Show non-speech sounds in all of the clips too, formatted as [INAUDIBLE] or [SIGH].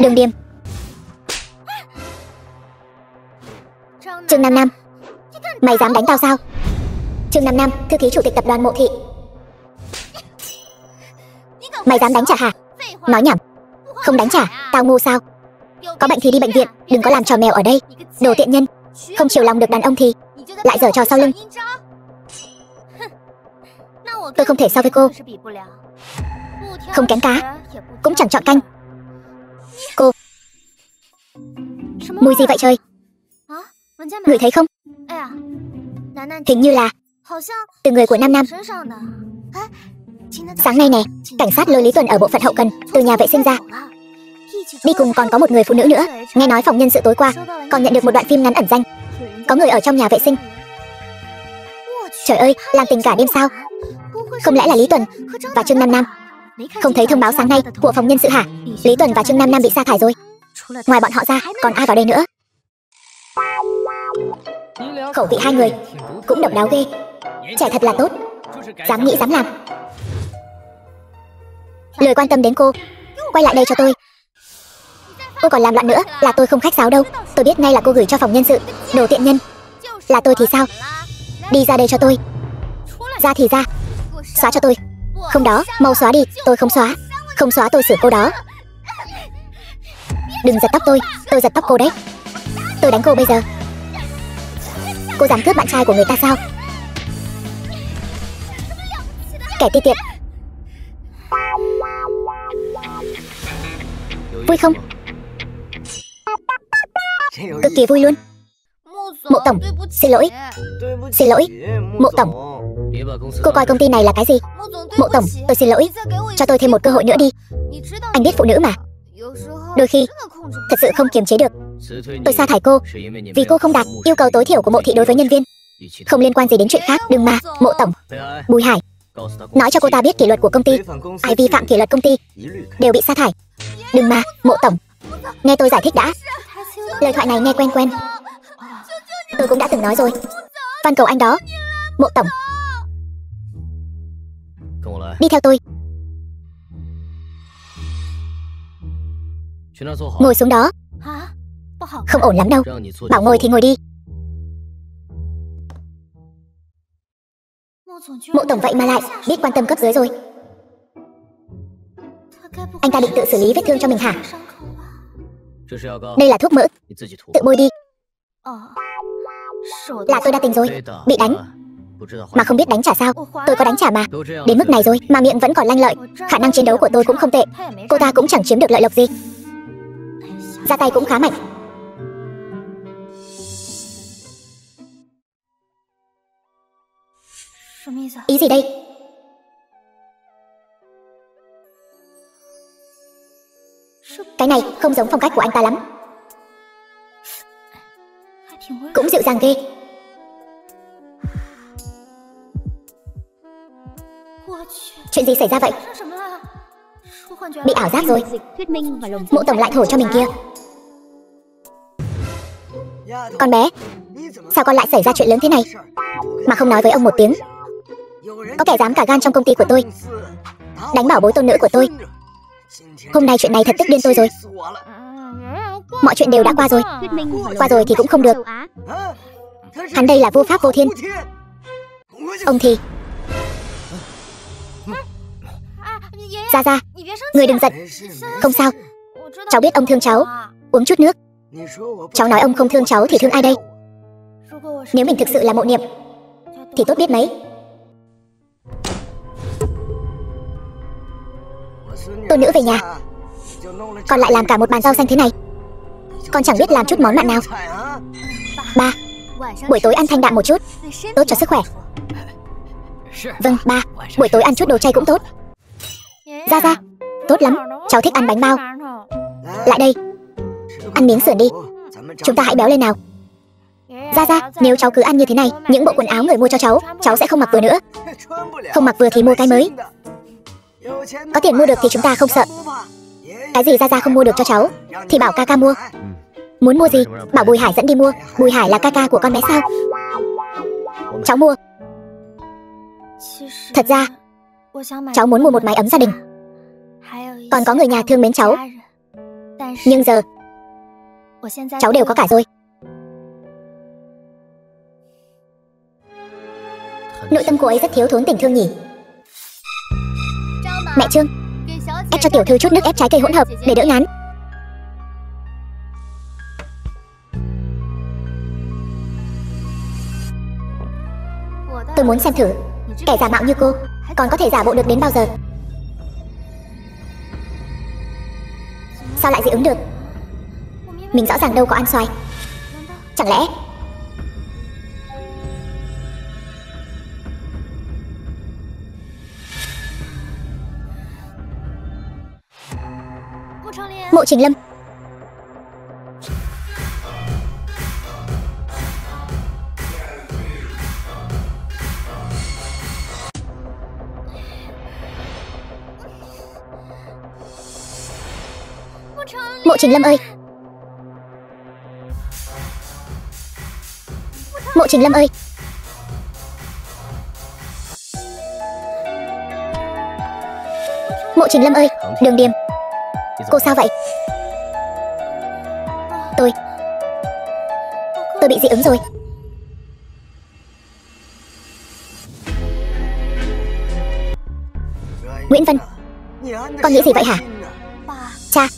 Đường Điềm. Trương Nam Nam, Mày dám đánh tao sao? Trương Nam Nam, Thư ký chủ tịch tập đoàn Mộ Thị. Mày dám đánh trả hả? Nói nhảm. Không đánh trả, Tao ngu sao? Có bệnh thì đi bệnh viện, Đừng có làm trò mèo ở đây. Đồ tiện nhân. Không chiều lòng được đàn ông thì Lại dở trò sau lưng. Tôi không thể so với cô. Không kén cá. Cũng chẳng chọn canh. Cô. Mùi gì vậy trời? Người thấy không? Hình như là Từ người của Nam Nam. Sáng nay nè Cảnh sát lôi Lý Tuần ở bộ phận hậu cần Từ nhà vệ sinh ra. Đi cùng còn có một người phụ nữ nữa. Nghe nói phòng nhân sự tối qua Còn nhận được một đoạn phim ngắn ẩn danh. Có người ở trong nhà vệ sinh. Trời ơi, làm tình cả đêm sao? Không lẽ là Lý Tuần Và Trương Nam Nam không thấy thông báo sáng nay của phòng nhân sự hả? Lý Tuần và Trương Nam Nam bị sa thải rồi. Ngoài bọn họ ra, còn ai vào đây nữa? Khẩu vị hai người Cũng độc đáo ghê. Trẻ thật là tốt. Dám nghĩ, dám làm. Lời quan tâm đến cô. Quay lại đây cho tôi. Cô còn làm loạn nữa, Là tôi không khách sáo đâu. Tôi biết ngay là cô gửi cho phòng nhân sự. Đồ tiện nhân. Là tôi thì sao? Đi ra đây cho tôi. Ra thì ra. Xóa cho tôi. Không đó, Mau xóa đi, Tôi không xóa. Không xóa tôi sửa cô đó. Đừng giật tóc tôi Tôi giật tóc cô đấy. Tôi đánh cô bây giờ. Cô dám cướp bạn trai của người ta sao? Kẻ ti tiện. Vui không? Cực kỳ vui luôn. Mộ Tổng Xin lỗi. Xin lỗi. Mộ Tổng Cô coi công ty này là cái gì? Mộ Tổng Tôi xin lỗi. Cho tôi thêm một cơ hội nữa đi. Anh biết phụ nữ mà. Đôi khi Thật sự không kiềm chế được. Tôi sa thải cô Vì cô không đạt yêu cầu tối thiểu của mộ thị đối với nhân viên. Không liên quan gì đến chuyện khác Đừng mà. Mộ Tổng. Bùi Hải Nói cho cô ta biết kỷ luật của công ty. Ai vi phạm kỷ luật công ty Đều bị sa thải. Đừng mà Mộ Tổng. Nghe tôi giải thích đã. Lời thoại này nghe quen quen Tôi cũng đã từng nói rồi. Văn cầu anh đó. Mộ Tổng. Đi theo tôi. Ngồi xuống đó. Không ổn lắm đâu. Bảo ngồi thì ngồi đi. Mộ Tổng vậy mà lại Biết quan tâm cấp dưới rồi. Anh ta định tự xử lý vết thương cho mình hả? Đây là thuốc mỡ. Tự bôi đi là tôi đa tình rồi Bị đánh. Mà không biết đánh trả sao, Tôi có đánh trả mà. Đến mức này rồi mà miệng vẫn còn lanh lợi, Khả năng chiến đấu của tôi cũng không tệ. Cô ta cũng chẳng chiếm được lợi lộc gì. Ra tay cũng khá mạnh. Ý gì đây? Cái này không giống phong cách của anh ta lắm. Dàng ghê Chuyện gì xảy ra vậy? Bị ảo giác rồi. Mộ tổng lại thổ cho mình kia. Con bé, Sao con lại xảy ra chuyện lớn thế này? Mà không nói với ông một tiếng. Có kẻ dám cả gan trong công ty của tôi. Đánh bảo bối tôn nữ của tôi. Hôm nay chuyện này thật tức điên tôi rồi. Mọi chuyện đều đã qua rồi. Qua rồi thì cũng không được. Hắn đây là vô pháp vô thiên. Ông thì Ra ra Người đừng giận. Không sao. Cháu biết ông thương cháu. Uống chút nước. Cháu nói ông không thương cháu thì thương ai đây? Nếu mình thực sự là mộ niệm Thì tốt biết mấy. Tôn nữ về nhà. Còn lại làm cả một bàn rau xanh thế này con chẳng biết làm chút món mặn nào. Ba, Buổi tối ăn thanh đạm một chút. Tốt cho sức khỏe. Vâng ba, Buổi tối ăn chút đồ chay cũng tốt. Ra ra Tốt lắm. Cháu thích ăn bánh bao. Lại đây. Ăn miếng sườn đi. Chúng ta hãy béo lên nào. Ra ra Nếu cháu cứ ăn như thế này, Những bộ quần áo người mua cho cháu Cháu sẽ không mặc vừa nữa. Không mặc vừa thì mua cái mới. Có tiền mua được thì chúng ta không sợ. Cái gì ra ra không mua được cho cháu? Thì bảo ca ca mua. Muốn mua gì? Bảo Bùi Hải dẫn đi mua. Bùi Hải là ca ca của con bé sao? Cháu mua. Thật ra, Cháu muốn mua một mái ấm gia đình. Còn có người nhà thương mến cháu. Nhưng giờ, Cháu đều có cả rồi. Nội tâm cô ấy rất thiếu thốn tình thương nhỉ. Mẹ Trương. Ép cho tiểu thư chút nước ép trái cây hỗn hợp Để đỡ ngán. Tôi muốn xem thử Kẻ giả mạo như cô Còn có thể giả bộ được đến bao giờ. Sao lại dị ứng được? Mình rõ ràng đâu có ăn xoài. Chẳng lẽ Trình Lâm. Mộ Trình Lâm ơi. Mộ Trình Lâm ơi. Mộ Trình Lâm ơi, Đường Điềm. Cô sao vậy? Tôi bị dị ứng rồi. Nguyễn Vân Con nghĩ gì vậy hả? Cha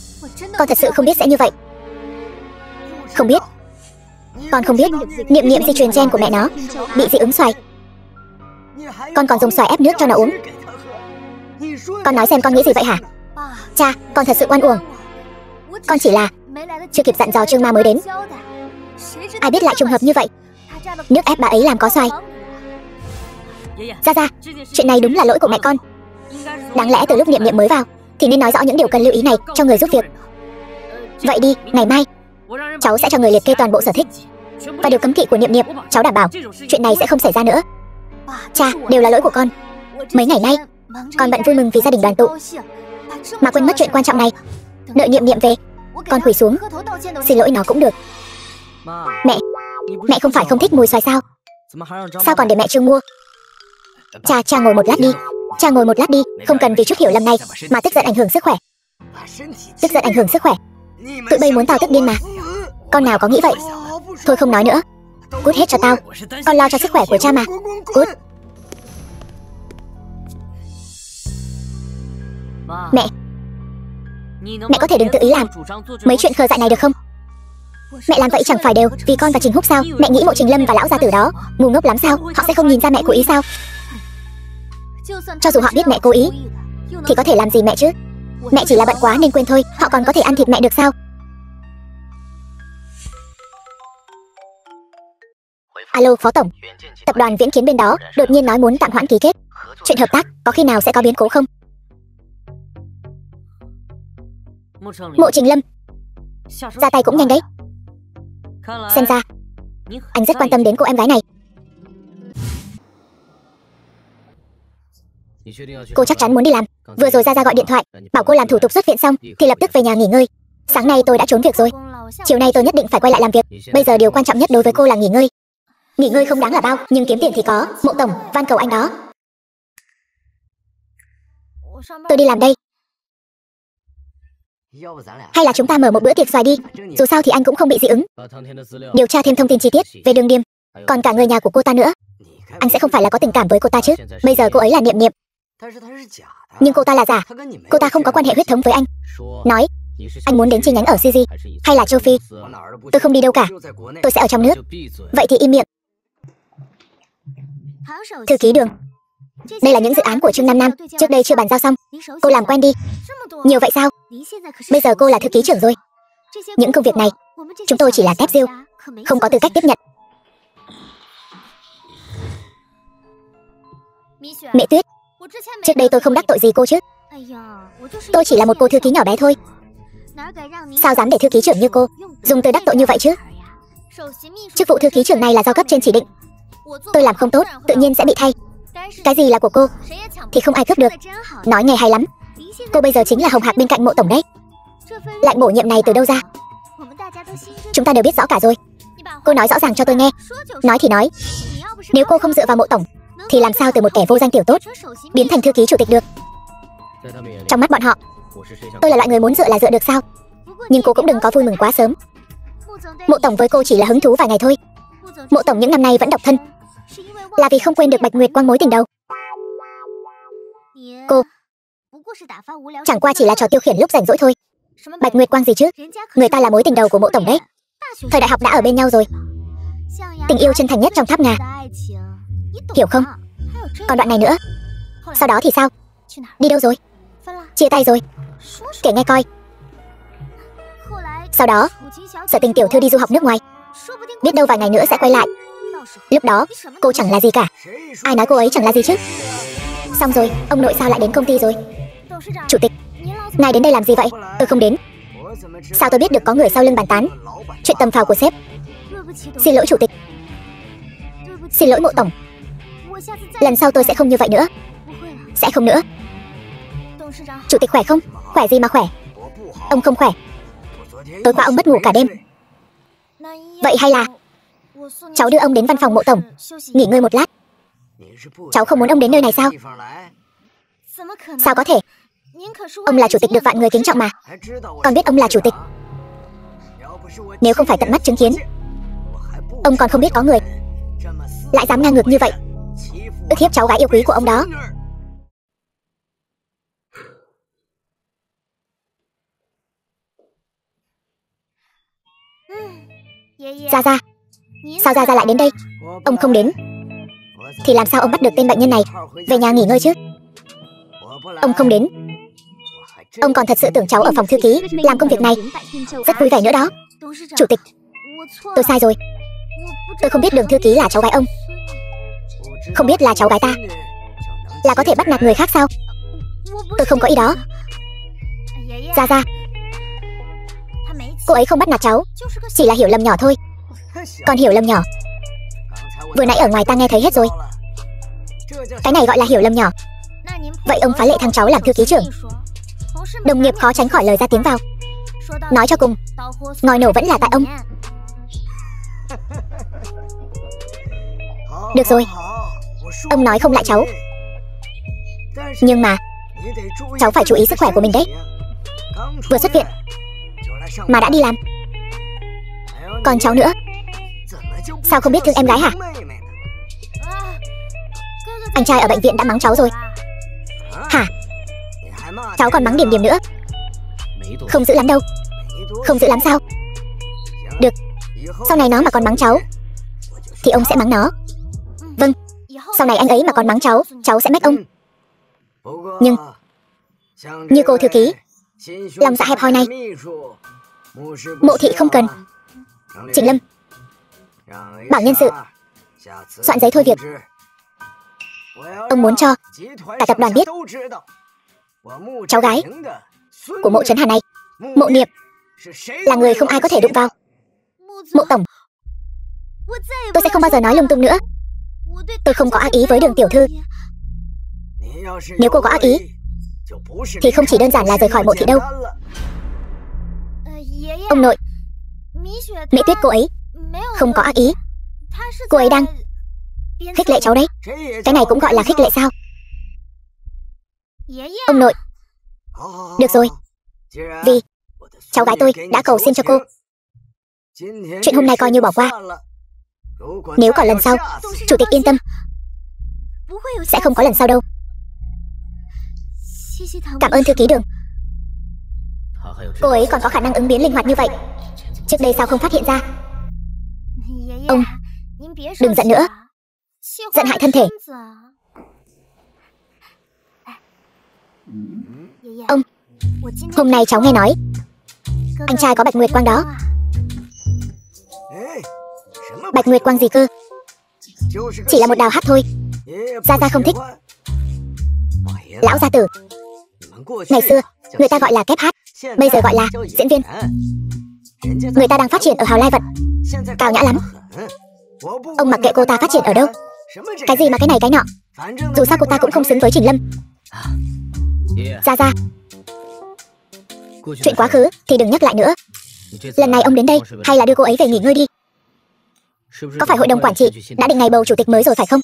Con thật sự không biết sẽ như vậy. Không biết. Con không biết. Niệm niệm di truyền gen của mẹ nó Bị dị ứng xoài. Con còn dùng xoài ép nước cho nó uống. Con nói xem con nghĩ gì vậy hả? Cha, con thật sự oan uổng. Con chỉ là Chưa kịp dặn dò Trương Ma mới đến. Ai biết lại trùng hợp như vậy. Nước ép bà ấy làm có xoài Ra ra, chuyện này đúng là lỗi của mẹ con. Đáng lẽ từ lúc niệm niệm mới vào Thì nên nói rõ những điều cần lưu ý này cho người giúp việc. Vậy đi, ngày mai Cháu sẽ cho người liệt kê toàn bộ sở thích. Và điều cấm kỵ của niệm niệm Cháu đảm bảo chuyện này sẽ không xảy ra nữa. Cha, đều là lỗi của con. Mấy ngày nay Con bận vui mừng vì gia đình đoàn tụ. Mà quên mất chuyện quan trọng này. Đợi niệm niệm về Con quỳ xuống. Xin lỗi nó cũng được. Mẹ Mẹ không phải không thích mùi xoài sao? Sao còn để mẹ chưa mua? Cha, cha ngồi một lát đi. Cha ngồi một lát đi. Không cần vì chút hiểu lầm này Mà tức giận ảnh hưởng sức khỏe. Tức giận ảnh hưởng sức khỏe. Tụi bay muốn tao tức điên mà Con nào có nghĩ vậy? Thôi không nói nữa. Cút hết cho tao. Con lo cho sức khỏe của cha mà. Cút. Mẹ. Mẹ có thể đừng tự ý làm. Mấy chuyện khờ dại này được không Mẹ làm vậy chẳng phải đều, vì con và Trình Húc sao? Mẹ nghĩ mộ Trình Lâm và lão gia tử đó Ngu ngốc lắm sao? Họ sẽ không nhìn ra mẹ cố ý sao? Cho dù họ biết mẹ cố ý, Thì có thể làm gì mẹ chứ? Mẹ chỉ là bận quá nên quên thôi, Họ còn có thể ăn thịt mẹ được sao? Alo, Phó Tổng. Tập đoàn Viễn Kiến bên đó đột nhiên nói muốn tạm hoãn ký kết. Chuyện hợp tác, có khi nào sẽ có biến cố không? Mộ Trình Lâm. Ra tay cũng nhanh đấy. Xem ra Anh rất quan tâm đến cô em gái này. Cô chắc chắn muốn đi làm. Vừa rồi ra ra gọi điện thoại Bảo cô làm thủ tục xuất viện xong Thì lập tức về nhà nghỉ ngơi. Sáng nay tôi đã trốn việc rồi. Chiều nay tôi nhất định phải quay lại làm việc. Bây giờ điều quan trọng nhất đối với cô là nghỉ ngơi. Nghỉ ngơi không đáng là bao Nhưng kiếm tiền thì có. Mộ tổng van cầu anh đó. Tôi đi làm đây hay là chúng ta mở một bữa tiệc xoài đi. Dù sao thì anh cũng không bị dị ứng. Điều tra thêm thông tin chi tiết về đường điềm Còn cả người nhà của cô ta nữa. Anh sẽ không phải là có tình cảm với cô ta chứ. Bây giờ cô ấy là niệm niệm Nhưng cô ta là giả. Cô ta không có quan hệ huyết thống với anh. Nói, Anh muốn đến chi nhánh ở CG Hay là châu Phi? Tôi không đi đâu cả. Tôi sẽ ở trong nước. Vậy thì im miệng. Thư ký đường đây là những dự án của Trương Nam Nam. Trước đây chưa bàn giao xong. Cô làm quen đi. Nhiều vậy sao? Bây giờ cô là thư ký trưởng rồi. Những công việc này Chúng tôi chỉ là tép riêu, Không có tư cách tiếp nhận. Mẹ Tuyết Trước đây tôi không đắc tội gì cô chứ. Tôi chỉ là một cô thư ký nhỏ bé thôi. Sao dám để thư ký trưởng như cô? Dùng từ đắc tội như vậy chứ? Chức vụ thư ký trưởng này là do cấp trên chỉ định. Tôi làm không tốt Tự nhiên sẽ bị thay cái gì là của cô? Thì không ai cướp được. Nói nghe hay lắm. Cô bây giờ chính là hồng hạc bên cạnh mộ tổng đấy. Lại bổ nhiệm này từ đâu ra? Chúng ta đều biết rõ cả rồi. Cô nói rõ ràng cho tôi nghe. Nói thì nói. Nếu cô không dựa vào mộ tổng, Thì làm sao từ một kẻ vô danh tiểu tốt Biến thành thư ký chủ tịch được? Trong mắt bọn họ, Tôi là loại người muốn dựa là dựa được sao? Nhưng cô cũng đừng có vui mừng quá sớm. Mộ tổng với cô chỉ là hứng thú vài ngày thôi. Mộ tổng những năm nay vẫn độc thân. Là vì không quên được Bạch Nguyệt Quang mối tình đâu. Cô. Chẳng qua chỉ là trò tiêu khiển lúc rảnh rỗi thôi. Bạch Nguyệt Quang gì chứ? Người ta là mối tình đầu của mộ tổng đấy. Thời đại học đã ở bên nhau rồi. Tình yêu chân thành nhất trong tháp ngà. Hiểu không? Còn đoạn này nữa. Sau đó thì sao? Đi đâu rồi? Chia tay rồi. Kể nghe coi. Sau đó, Sở tình tiểu thư đi du học nước ngoài. Biết đâu vài ngày nữa sẽ quay lại. Lúc đó, cô chẳng là gì cả. Ai nói cô ấy chẳng là gì chứ? Xong rồi, ông nội sao lại đến công ty rồi? Chủ tịch, Ngài đến đây làm gì vậy? Tôi không đến. Sao tôi biết được có người sau lưng bàn tán? Chuyện tầm phào của sếp. Xin lỗi chủ tịch. Xin lỗi mộ tổng. Lần sau tôi sẽ không như vậy nữa. Sẽ không nữa. Chủ tịch khỏe không? Khỏe gì mà khỏe? Ông không khỏe. Tối qua ông mất ngủ cả đêm. Vậy hay là Cháu đưa ông đến văn phòng mộ tổng. Nghỉ ngơi một lát. Cháu không muốn ông đến nơi này sao? Sao có thể? Ông là chủ tịch được vạn người kính trọng mà. Còn biết ông là chủ tịch. Nếu không phải tận mắt chứng kiến, Ông còn không biết có người. Lại dám ngang ngược như vậy. Ức hiếp cháu gái yêu quý của ông đó. Ra ra Sao Gia Gia lại đến đây? Ông không đến. Thì làm sao ông bắt được tên bệnh nhân này? Về nhà nghỉ ngơi chứ. Ông không đến. Ông còn thật sự tưởng cháu ở phòng thư ký, Làm công việc này. Rất vui vẻ nữa đó. Chủ tịch, Tôi sai rồi. Tôi không biết đường thư ký là cháu gái ông. Không biết là cháu gái ta. Là có thể bắt nạt người khác sao? Tôi không có ý đó. Ra ra Cô ấy không bắt nạt cháu. Chỉ là hiểu lầm nhỏ thôi. Còn hiểu lầm nhỏ. Vừa nãy ở ngoài ta nghe thấy hết rồi. Cái này gọi là hiểu lầm nhỏ. Vậy ông phá lệ thằng cháu làm thư ký trưởng. Đồng nghiệp khó tránh khỏi lời ra tiếng vào. Nói cho cùng Ngòi nổ vẫn là tại ông. [LAUGHS] Được rồi. Ông nói không lại cháu. Nhưng mà Cháu phải chú ý sức khỏe của mình đấy. Vừa xuất viện Mà đã đi làm. Còn cháu nữa Sao không biết thương em gái hả? Anh trai ở bệnh viện đã mắng cháu rồi. Hả? Cháu còn mắng điểm điểm nữa. Không giữ lắm đâu. Không giữ lắm sao? Được. Sau này nó mà còn mắng cháu, Thì ông sẽ mắng nó. Vâng. Sau này anh ấy mà còn mắng cháu Cháu sẽ mách ông. Nhưng Như cô thư ký, Lòng dạ hẹp hòi này, Mộ thị không cần. Trịnh Lâm Bảo nhân sự, Soạn giấy thôi việc. Ông muốn cho Cả tập đoàn biết, Cháu gái Của mộ trấn hà này, Mộ niệm Là người không ai có thể đụng vào. Mộ tổng, Tôi sẽ không bao giờ nói lung tung nữa. Tôi không có ác ý với đường tiểu thư. Nếu cô có ác ý, Thì không chỉ đơn giản là rời khỏi mộ thị đâu. Ông nội mỹ tuyết cô ấy không có ác ý。Cô ấy đang Khích lệ cháu đấy Cái này cũng gọi là khích lệ sao Ông nội。Được rồi。Vì Cháu gái tôi đã cầu xin cho cô。Chuyện hôm nay coi như bỏ qua Nếu còn lần sau Chủ tịch yên tâm。Sẽ không có lần sau đâu。Cảm ơn thư ký đường。Cô ấy còn có khả năng ứng biến linh hoạt như vậy。Trước đây sao không phát hiện ra Ông, Đừng giận nữa. Giận hại thân thể. Ông, Hôm nay cháu nghe nói, Anh trai có Bạch Nguyệt Quang đó. Bạch Nguyệt Quang gì cơ? Chỉ là một đào hát thôi. Gia Gia không thích. Lão gia tử. Ngày xưa, Người ta gọi là kép hát, Bây giờ gọi là diễn viên. Người ta đang phát triển ở Hào Lai Vận. Cao nhã lắm. Ông mặc kệ cô ta phát triển ở đâu. Cái gì mà cái này cái nọ. Dù sao cô ta cũng không xứng với Trình Lâm. Ra ra Chuyện quá khứ thì đừng nhắc lại nữa. Lần này ông đến đây, hay là đưa cô ấy về nghỉ ngơi đi? Có phải hội đồng quản trị đã định ngày bầu chủ tịch mới rồi phải không?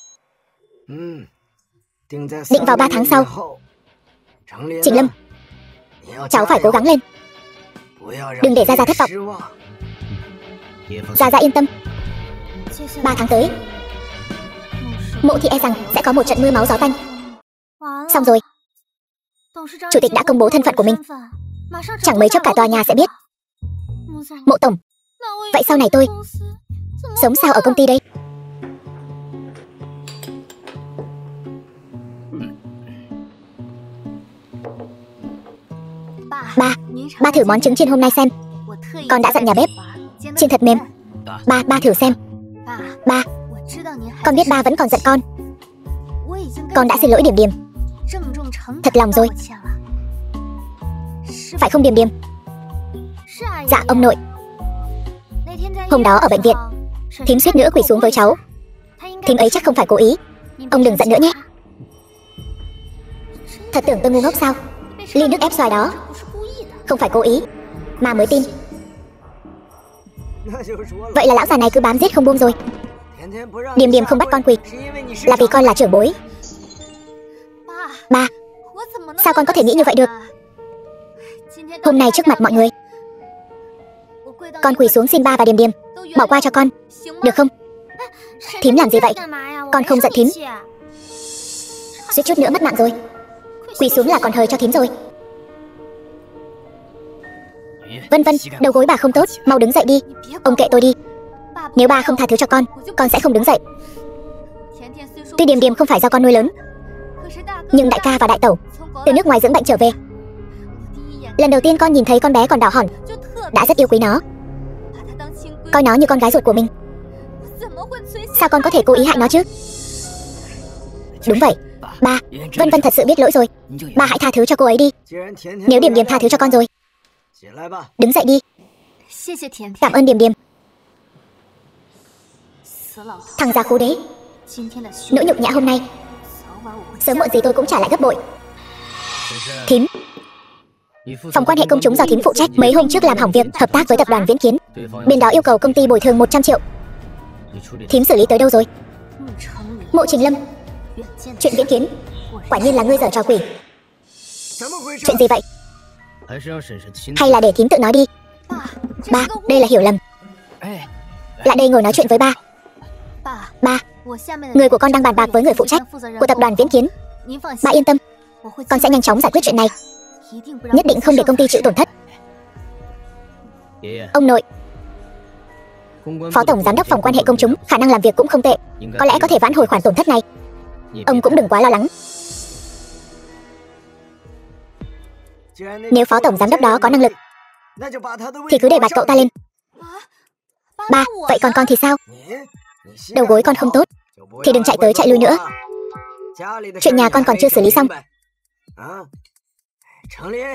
Định vào 3 tháng sau. Trình Lâm, Cháu phải cố gắng lên. Đừng để Gia Gia thất vọng. Gia Gia yên tâm. Ba tháng tới, Mộ thị e rằng sẽ có một trận mưa máu gió tanh. Xong rồi. Chủ tịch đã công bố thân phận của mình. Chẳng mấy chốc cả tòa nhà sẽ biết. Mộ tổng, Vậy sau này tôi Sống sao ở công ty đây? Ba Ba thử món trứng chiên hôm nay xem. Con đã dặn nhà bếp. Chiên thật mềm. Ba, ba thử xem. Ba Con biết ba vẫn còn giận con. Con đã xin lỗi Điểm Điểm. Thật lòng rồi. Phải không Điểm Điểm? Dạ ông nội. Hôm đó ở bệnh viện Thím suýt nữa quỳ xuống với cháu. Thím ấy chắc không phải cố ý. Ông đừng giận nữa nhé. Thật tưởng tôi ngu ngốc sao? Ly nước ép xoài đó. Không phải cố ý, Mà mới tin. Vậy là lão già này cứ bám giết không buông rồi. Điềm điềm không bắt con quỳ Là vì con là trưởng bối. Ba, Sao con có thể nghĩ như vậy được? Hôm nay trước mặt mọi người, Con quỳ xuống xin ba và điềm điềm Bỏ qua cho con, Được không? Thím làm gì vậy? Con không giận thím. Suýt chút nữa mất mạng rồi. Quỳ xuống là còn hời cho thím rồi. Vân vân, đầu gối bà không tốt, mau đứng dậy đi. Ông kệ tôi đi. Nếu bà không tha thứ cho con, con sẽ không đứng dậy. Tuy Điềm Điềm không phải do con nuôi lớn Nhưng đại ca và đại tẩu Từ nước ngoài dưỡng bệnh trở về. Lần đầu tiên con nhìn thấy con bé còn đỏ hòn Đã rất yêu quý nó. Coi nó như con gái ruột của mình. Sao con có thể cố ý hại nó chứ? Đúng vậy. Ba, Vân Vân thật sự biết lỗi rồi. Ba hãy tha thứ cho cô ấy đi. Nếu Điềm Điềm tha thứ cho con rồi Đứng dậy đi Cảm ơn Điềm Điềm Thằng già khú đấy Nỗi nhục nhã hôm nay Sớm muộn gì tôi cũng trả lại gấp bội Thím Phòng quan hệ công chúng do thím phụ trách mấy hôm trước làm hỏng việc hợp tác với tập đoàn Viễn Kiến. Bên đó yêu cầu công ty bồi thường 100 triệu. Thím xử lý tới đâu rồi? Mộ Trình Lâm. Chuyện Viễn Kiến. Quả nhiên là ngươi dở trò quỷ. Chuyện gì vậy? Hay là để thím tự nói đi. Ba, đây là hiểu lầm. Lại đây ngồi nói chuyện với ba. Ba, người của con đang bàn bạc với người phụ trách của tập đoàn Viễn Kiến. Ba yên tâm, con sẽ nhanh chóng giải quyết chuyện này. Nhất định không để công ty chịu tổn thất Ông nội Phó Tổng Giám đốc Phòng quan hệ công chúng Khả năng làm việc cũng không tệ Có lẽ có thể vãn hồi khoản tổn thất này Ông cũng đừng quá lo lắng Nếu Phó Tổng Giám đốc đó có năng lực Thì cứ để bạt cậu ta lên. Ba, vậy còn con thì sao? Đầu gối con không tốt Thì đừng chạy tới chạy lui nữa. Chuyện nhà con còn chưa xử lý xong.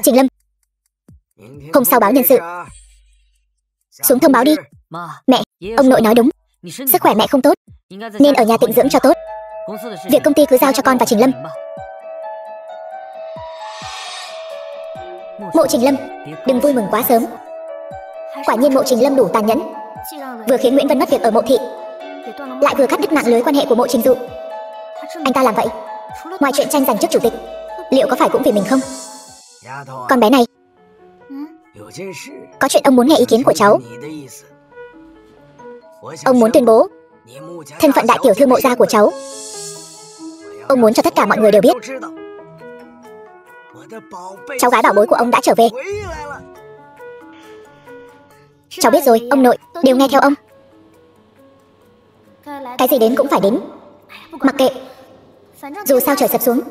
Trình Lâm Hôm sau báo nhân sự. Xuống thông báo đi. Mẹ, ông nội nói đúng. Sức khỏe mẹ không tốt Nên ở nhà tịnh dưỡng cho tốt. Việc công ty cứ giao cho con và Trình Lâm. Mộ Trình Lâm, Đừng vui mừng quá sớm. Quả nhiên mộ Trình Lâm đủ tàn nhẫn. Vừa khiến Nguyễn Vân mất việc ở mộ thị, Lại vừa cắt đứt mạng lưới quan hệ của mộ Trình Dụ. Anh ta làm vậy, Ngoài chuyện tranh giành chức chủ tịch, Liệu có phải cũng vì mình không? Con bé này, Có chuyện ông muốn nghe ý kiến của cháu. Ông muốn tuyên bố Thân phận đại tiểu thư mộ gia của cháu. Ông muốn cho tất cả mọi người đều biết Cháu gái bảo bối của ông đã trở về. Cháu biết rồi, ông nội Đều nghe theo ông. Cái gì đến cũng phải đến. Mặc kệ Dù sao trời sập xuống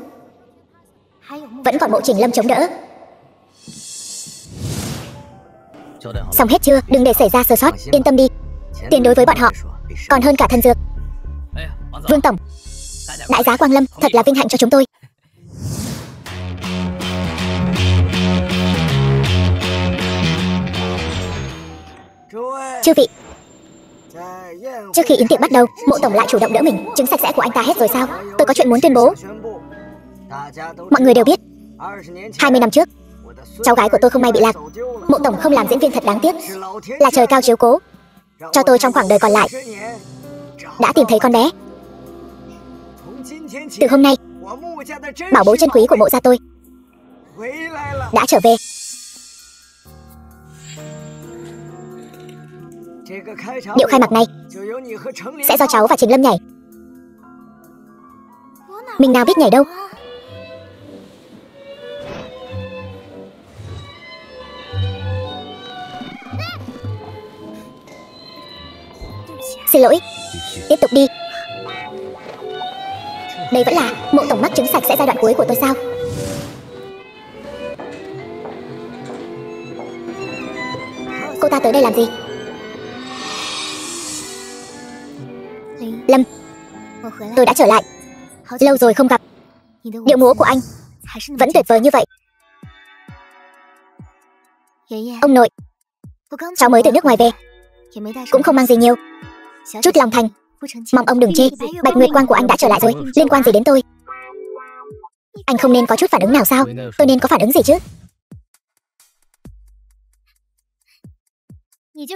Vẫn còn bộ trình lâm chống đỡ. Xong hết chưa, đừng để xảy ra sơ sót, yên tâm đi. Tiền đối với bọn họ Còn hơn cả thân dược. Vương Tổng Đại giá Quang Lâm, thật là vinh hạnh cho chúng tôi. Chư vị. Trước khi yến tiệc bắt đầu, mộ tổng lại chủ động đỡ mình Chứng sạch sẽ của anh ta hết rồi sao? Tôi có chuyện muốn tuyên bố. Mọi người đều biết 20 năm trước Cháu gái của tôi không may bị lạc. Mộ tổng không làm diễn viên thật đáng tiếc Là trời cao chiếu cố. Cho tôi trong khoảng đời còn lại Đã tìm thấy con bé. Từ hôm nay Bảo bối chân quý của mộ gia tôi Đã trở về. Điệu khai mạc này Sẽ do cháu và Trình Lâm nhảy. Mình nào biết nhảy đâu? Xin lỗi. Tiếp tục đi. Đây vẫn là mộ tổng mắc chứng sạch sẽ giai đoạn cuối của tôi sao? Cô ta tới đây làm gì Lâm. Tôi đã trở lại. Lâu rồi không gặp. Điệu múa của anh Vẫn tuyệt vời như vậy. Ông nội, Cháu mới từ nước ngoài về, Cũng không mang gì nhiều. Chút lòng thành. Mong ông đừng chê. Bạch Nguyệt Quang của anh đã trở lại rồi. Liên quan gì đến tôi? Anh không nên có chút phản ứng nào sao? Tôi nên có phản ứng gì chứ?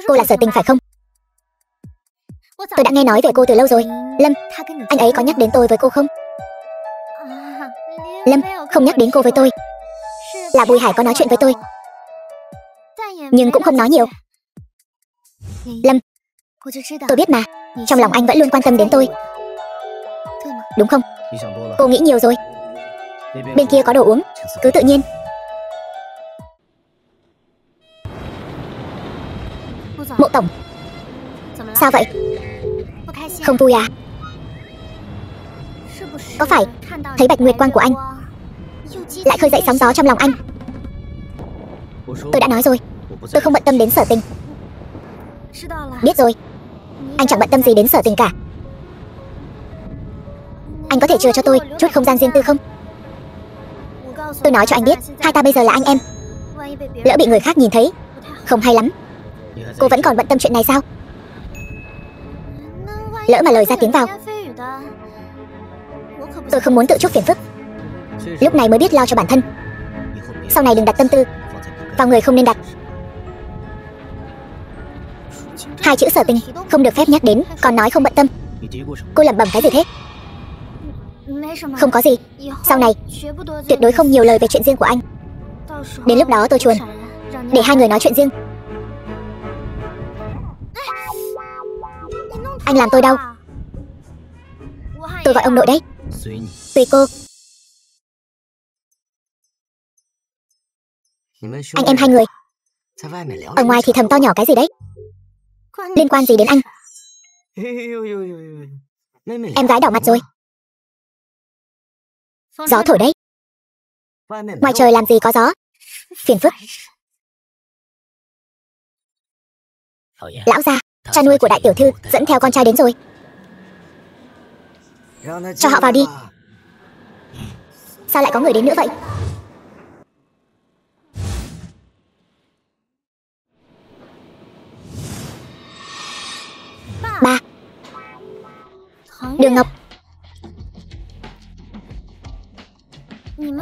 Cô là sở tình phải không? Tôi đã nghe nói về cô từ lâu rồi. Lâm, Anh ấy có nhắc đến tôi với cô không? Lâm, Không nhắc đến cô với tôi. Là Bùi Hải có nói chuyện với tôi. Nhưng cũng không nói nhiều. Lâm, Tôi biết mà. Trong lòng anh vẫn luôn quan tâm đến tôi. Đúng không? Cô nghĩ nhiều rồi. Bên kia có đồ uống. Cứ tự nhiên. Mộ tổng. Sao vậy? Không vui à? Có phải Thấy bạch nguyệt quang của anh Lại khơi dậy sóng gió trong lòng anh? Tôi đã nói rồi, Tôi không bận tâm đến sở tình. Biết rồi, Anh chẳng bận tâm gì đến sở tình cả. Anh có thể chừa cho tôi chút không gian riêng tư không? Tôi nói cho anh biết, Hai ta bây giờ là anh em. Lỡ bị người khác nhìn thấy, Không hay lắm. Cô vẫn còn bận tâm chuyện này sao? Lỡ mà lời ra tiếng vào. Tôi không muốn tự chuốc phiền phức. Lúc này mới biết lo cho bản thân. Sau này đừng đặt tâm tư Vào người không nên đặt. Hai chữ sở tình Không được phép nhắc đến, Còn nói không bận tâm. Cô lẩm bẩm cái gì thế? Không có gì. Sau này, Tuyệt đối không nhiều lời về chuyện riêng của anh. Đến lúc đó tôi chuồn. Để hai người nói chuyện riêng. Anh làm tôi đau. Tôi gọi ông nội đấy. Tùy cô. Anh em hai người. Ở ngoài thì thầm to nhỏ cái gì đấy? Liên quan gì đến anh? Em gái đỏ mặt rồi. Gió thổi đấy. Ngoài trời làm gì có gió? Phiền phức. Lão ra Cha nuôi của đại tiểu thư dẫn theo con trai đến rồi. Cho họ vào đi. Sao lại có người đến nữa vậy? Ba. Đường Ngọc.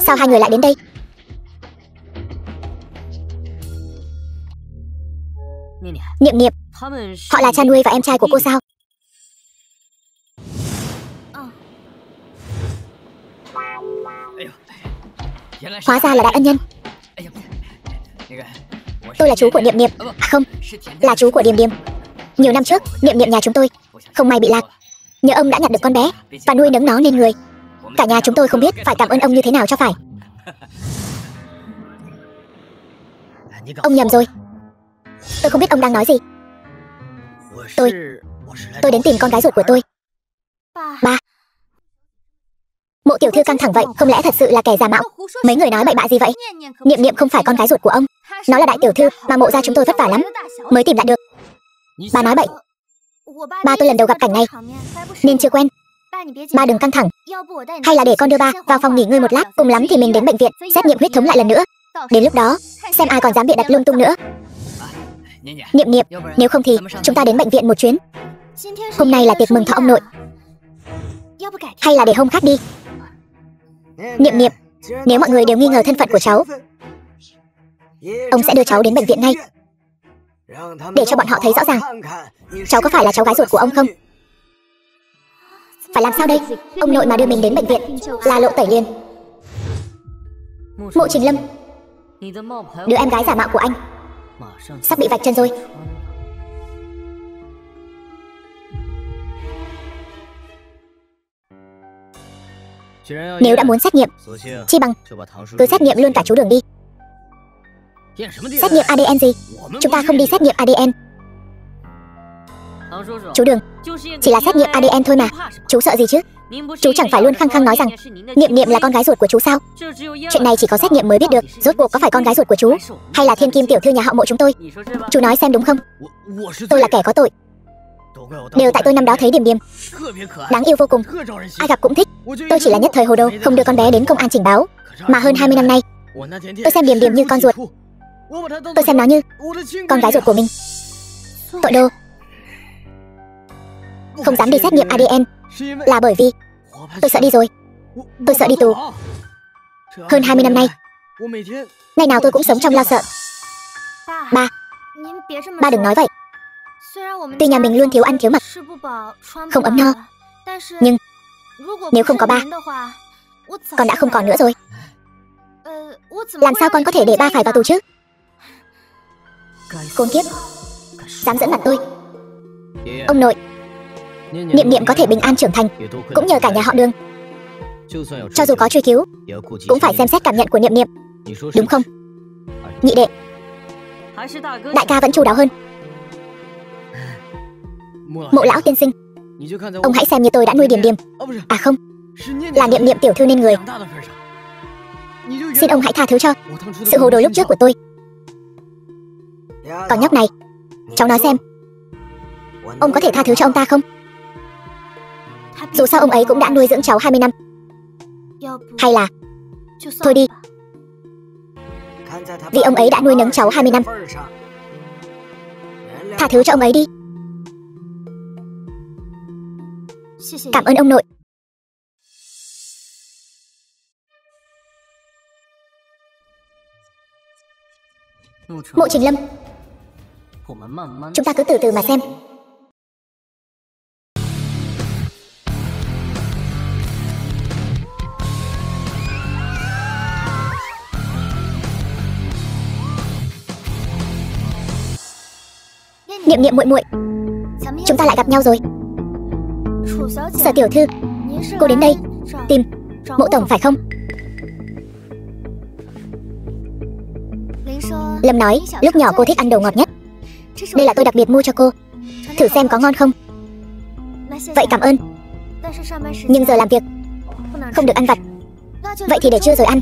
Sao hai người lại đến đây? Niệm niệm. Họ là cha nuôi và em trai của cô sao? Hóa ra là đại ân nhân. Tôi là chú của Niệm Niệm. À không, là chú của Điềm Điềm. Nhiều năm trước, Niệm Niệm nhà chúng tôi Không may bị lạc. Nhờ ông đã nhặt được con bé Và nuôi nấng nó nên người. Cả nhà chúng tôi không biết phải cảm ơn ông như thế nào cho phải. Ông nhầm rồi. Tôi không biết ông đang nói gì Tôi Tôi đến tìm con gái ruột của tôi. Ba. Mộ tiểu thư căng thẳng vậy, Không lẽ thật sự là kẻ giả mạo? Mấy người nói bậy bạ gì vậy? Niệm niệm không phải con gái ruột của ông. Nó là đại tiểu thư mà mộ ra chúng tôi vất vả lắm. Mới tìm lại được. Ba nói bậy. Ba tôi lần đầu gặp cảnh này, Nên chưa quen. Ba đừng căng thẳng. Hay là để con đưa ba vào phòng nghỉ ngơi một lát, Cùng lắm thì mình đến bệnh viện, Xét nghiệm huyết thống lại lần nữa. Đến lúc đó, Xem ai còn dám bịa đặt lung tung nữa. Niệm niệm Nếu không thì chúng ta đến bệnh viện một chuyến. Hôm nay là tiệc mừng thọ ông nội. Hay là để hôm khác đi. Niệm niệm Nếu mọi người đều nghi ngờ thân phận của cháu Ông sẽ đưa cháu đến bệnh viện ngay. Để cho bọn họ thấy rõ ràng Cháu có phải là cháu gái ruột của ông không? Phải làm sao đây? Ông nội mà đưa mình đến bệnh viện Là lộ tẩy liền Mộ Trình Lâm. Đứa em gái giả mạo của anh Sắp bị vạch chân rồi. Nếu đã muốn xét nghiệm, Chi bằng Cứ xét nghiệm luôn cả chú đường đi. Xét nghiệm ADN gì? Chúng ta không đi xét nghiệm ADN Chú đường, Chỉ là xét nghiệm ADN thôi mà. Chú sợ gì chứ? Chú chẳng phải luôn khăng khăng nói rằng, Niệm Niệm là con gái ruột của chú sao? Chuyện này chỉ có xét nghiệm mới biết được, Rốt cuộc có phải con gái ruột của chú, Hay là thiên kim tiểu thư nhà họ mộ chúng tôi? Chú nói xem đúng không? Tôi là kẻ có tội. Đều tại tôi năm đó thấy điểm điểm, Đáng yêu vô cùng, Ai gặp cũng thích. Tôi chỉ là nhất thời hồ đồ, Không đưa con bé đến công an trình báo. Mà hơn 20 năm nay, Tôi xem điểm điểm như con ruột. Tôi xem nó như Con gái ruột của mình. Tội đồ. Không dám đi xét nghiệm ADN là bởi vì Tôi sợ đi rồi. Tôi sợ đi tù. Hơn 20 năm nay, Ngày nào tôi cũng sống trong lo sợ. Ba Ba đừng nói vậy. Tuy nhà mình luôn thiếu ăn thiếu mặc, Không ấm no, Nhưng Nếu không có ba, Con đã không còn nữa rồi. Làm sao con có thể để ba phải vào tù chứ? Khốn kiếp, Dám dẫn mặt tôi. Ông nội Niệm niệm có thể bình an trưởng thành, Cũng nhờ cả nhà họ đường. Cho dù có truy cứu, Cũng phải xem xét cảm nhận của niệm niệm. Đúng không? Nhị đệ, Đại ca vẫn chu đáo hơn. Mộ lão tiên sinh, Ông hãy xem như tôi đã nuôi điểm điểm À không, Là niệm niệm tiểu thư nên người. Xin ông hãy tha thứ cho Sự hồ đồ lúc trước của tôi. Còn nhóc này, Cháu nói xem, Ông có thể tha thứ cho ông ta không? Dù sao ông ấy cũng đã nuôi dưỡng cháu 20 năm. Hay là? Thôi đi. Vì ông ấy đã nuôi nấng cháu 20 năm. Tha thứ cho ông ấy đi. Cảm ơn ông nội. Mộ Trình Lâm, Chúng ta cứ từ từ mà xem. Niệm niệm muội muội. Chúng ta lại gặp nhau rồi. Sở tiểu thư, Cô đến đây. Tìm, Mộ tổng phải không? Lâm nói, Lúc nhỏ cô thích ăn đồ ngọt nhất. Đây là tôi đặc biệt mua cho cô. Thử xem có ngon không? Vậy cảm ơn. Nhưng giờ làm việc Không được ăn vặt. Vậy thì để trưa rồi ăn.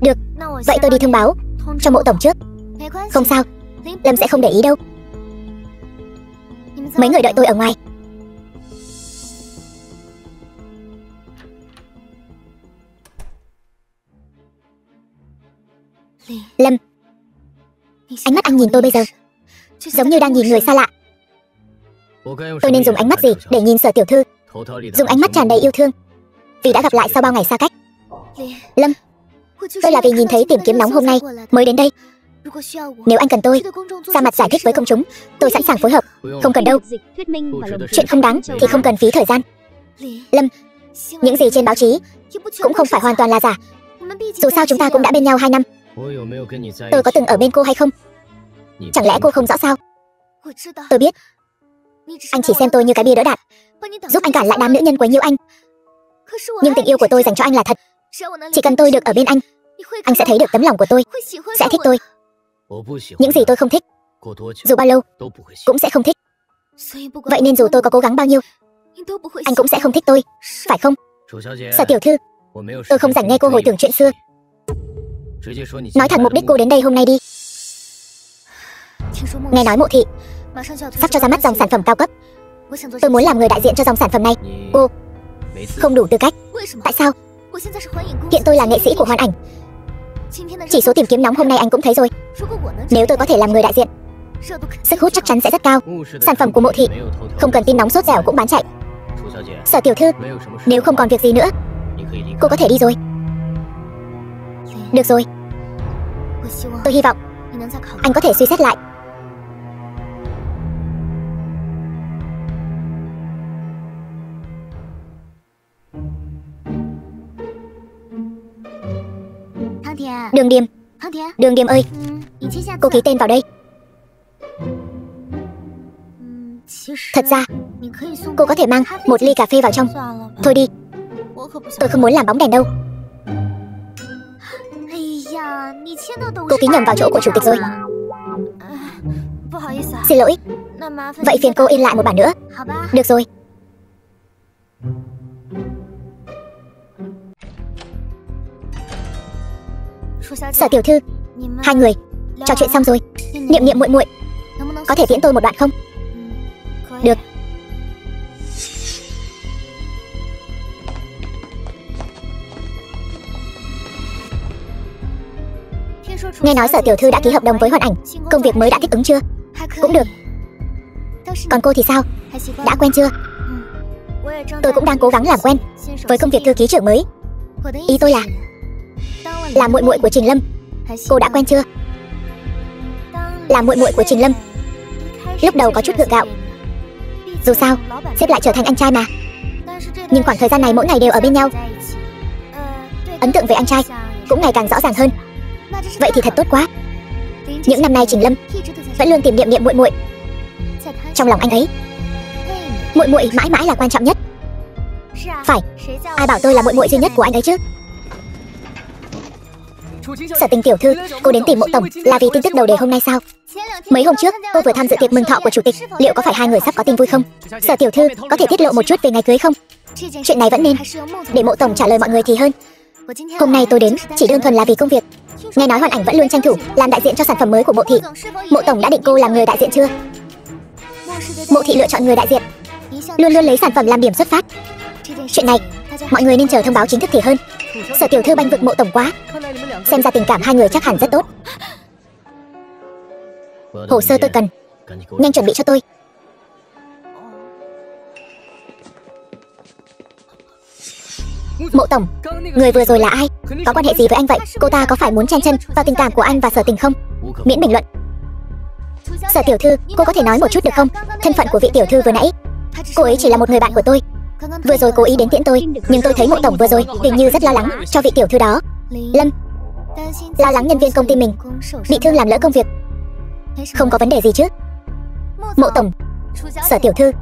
Được. Vậy tôi đi thông báo Cho mộ tổng trước. Không sao. Lâm sẽ không để ý đâu. Mấy người đợi tôi ở ngoài. Lâm. Ánh mắt anh nhìn tôi bây giờ, Giống như đang nhìn người xa lạ. Tôi nên dùng ánh mắt gì để nhìn sở tiểu thư? Dùng ánh mắt tràn đầy yêu thương, Vì đã gặp lại sau bao ngày xa cách. Lâm, Tôi là vì nhìn thấy tìm kiếm nóng hôm nay Mới đến đây. Nếu anh cần tôi Ra mặt giải thích với công chúng. Tôi sẵn sàng phối hợp. Không cần đâu. Chuyện không đáng thì không cần phí thời gian. Lâm Những gì trên báo chí Cũng không phải hoàn toàn là giả. Dù sao chúng ta cũng đã bên nhau 2 năm. Tôi có từng ở bên cô hay không? Chẳng lẽ cô không rõ sao? Tôi biết. Anh chỉ xem tôi như cái bia đỡ đạn. Giúp anh cản lại đám nữ nhân quấy nhiễu anh. Nhưng tình yêu của tôi dành cho anh là thật. Chỉ cần tôi được ở bên anh Anh sẽ thấy được tấm lòng của tôi. Sẽ thích tôi Những gì tôi không thích Dù bao lâu Cũng sẽ không thích. Vậy nên dù tôi có cố gắng bao nhiêu Anh cũng sẽ không thích tôi Phải không? Sở tiểu thư Tôi không rảnh nghe cô hồi tưởng chuyện xưa. Nói thẳng mục đích cô đến đây hôm nay đi. Nghe nói mộ thị Sắp cho ra mắt dòng sản phẩm cao cấp. Tôi muốn làm người đại diện cho dòng sản phẩm này. Cô Không đủ tư cách. Tại sao? Hiện tôi là nghệ sĩ của hoàn ảnh Chỉ số tìm kiếm nóng hôm nay anh cũng thấy rồi. Nếu tôi có thể làm người đại diện Sức hút chắc chắn sẽ rất cao. Sản phẩm của mộ thị Không cần tin nóng sốt dẻo cũng bán chạy. Sở tiểu thư Nếu không còn việc gì nữa Cô có thể đi rồi. Được rồi. Tôi hy vọng Anh có thể suy xét lại Đường Điềm. Đường Điềm ơi. Cô ký tên vào đây. Thật ra Cô có thể mang một ly cà phê vào trong. Thôi đi. Tôi không muốn làm bóng đèn đâu. Cô ký nhầm vào chỗ của chủ tịch rồi. Xin lỗi. Vậy phiền cô in lại một bản nữa. Được rồi Sở tiểu thư, Hai người, Trò chuyện xong rồi. Niệm niệm muội muội, Có thể tiễn tôi một đoạn không? Được. Nghe nói sở tiểu thư đã ký hợp đồng với Hoàn Ảnh, Công việc mới đã thích ứng chưa? Cũng được. Còn cô thì sao? Đã quen chưa? Tôi cũng đang cố gắng làm quen Với công việc thư ký trưởng mới. Ý tôi là là muội muội của Trình Lâm. Cô đã quen chưa? Là muội muội của Trình Lâm. Lúc đầu có chút gượng gạo Dù sao, Xếp lại trở thành anh trai mà. Nhưng khoảng thời gian này mỗi ngày đều ở bên nhau. Ấn tượng về anh trai Cũng ngày càng rõ ràng hơn. Vậy thì thật tốt quá. Những năm nay Trình Lâm Vẫn luôn tìm niệm niệm muội muội. Trong lòng anh ấy, muội muội mãi mãi là quan trọng nhất. Phải, Ai bảo tôi là muội muội duy nhất của anh ấy chứ? Sở tình tiểu thư Cô đến tìm mộ tổng Là vì tin tức đầu đề hôm nay sao? Mấy hôm trước cô vừa tham dự tiệc mừng thọ của chủ tịch. Liệu có phải hai người sắp có tin vui không? Sở tiểu thư có thể tiết lộ một chút về ngày cưới không? Chuyện này vẫn nên Để mộ tổng trả lời mọi người thì hơn. Hôm nay tôi đến chỉ đơn thuần là vì công việc. Nghe nói Hoàn Ảnh vẫn luôn tranh thủ làm đại diện cho sản phẩm mới của Mộ thị. Mộ tổng đã định cô làm người đại diện chưa? Mộ thị lựa chọn người đại diện, luôn luôn lấy sản phẩm làm điểm xuất phát. Chuyện này, mọi người nên chờ thông báo chính thức thì hơn. Sở tiểu thư banh vực Mộ tổng quá. Xem ra tình cảm hai người chắc hẳn rất tốt. Hồ sơ tôi cần, nhanh chuẩn bị cho tôi. Mộ tổng, người vừa rồi là ai? Có quan hệ gì với anh vậy? Cô ta có phải muốn chen chân vào tình cảm của anh và sở tình không? Miễn bình luận. Sở tiểu thư, cô có thể nói một chút được không? Thân phận của vị tiểu thư vừa nãy. Cô ấy chỉ là một người bạn của tôi. Vừa rồi cố ý đến tiễn tôi, nhưng tôi thấy mộ tổng vừa rồi hình như rất lo lắng cho vị tiểu thư đó. Lâm, lo lắng nhân viên công ty mình bị thương làm lỡ công việc. Không có vấn đề gì chứ? Mộ tổng, sở tiểu thư,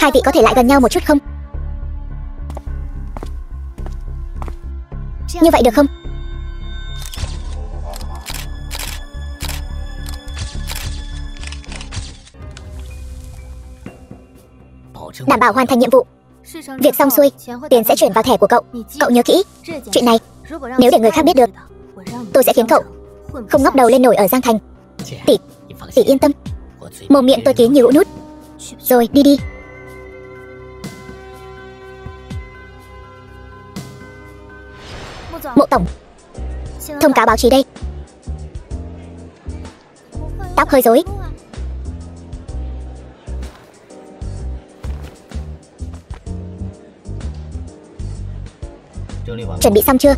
hai vị có thể lại gần nhau một chút không? Như vậy được không Đảm bảo hoàn thành nhiệm vụ Việc xong xuôi, Tiền sẽ chuyển vào thẻ của cậu. Cậu nhớ kỹ, Chuyện này, Nếu để người khác biết được, Tôi sẽ khiến cậu Không ngóc đầu lên nổi ở Giang Thành. Tỷ Tỷ yên tâm. Mồm miệng tôi kín như hũ nút. Rồi, đi đi. Mộ tổng, Thông cáo báo chí đây. Tóc hơi rối. Chuẩn bị xong chưa?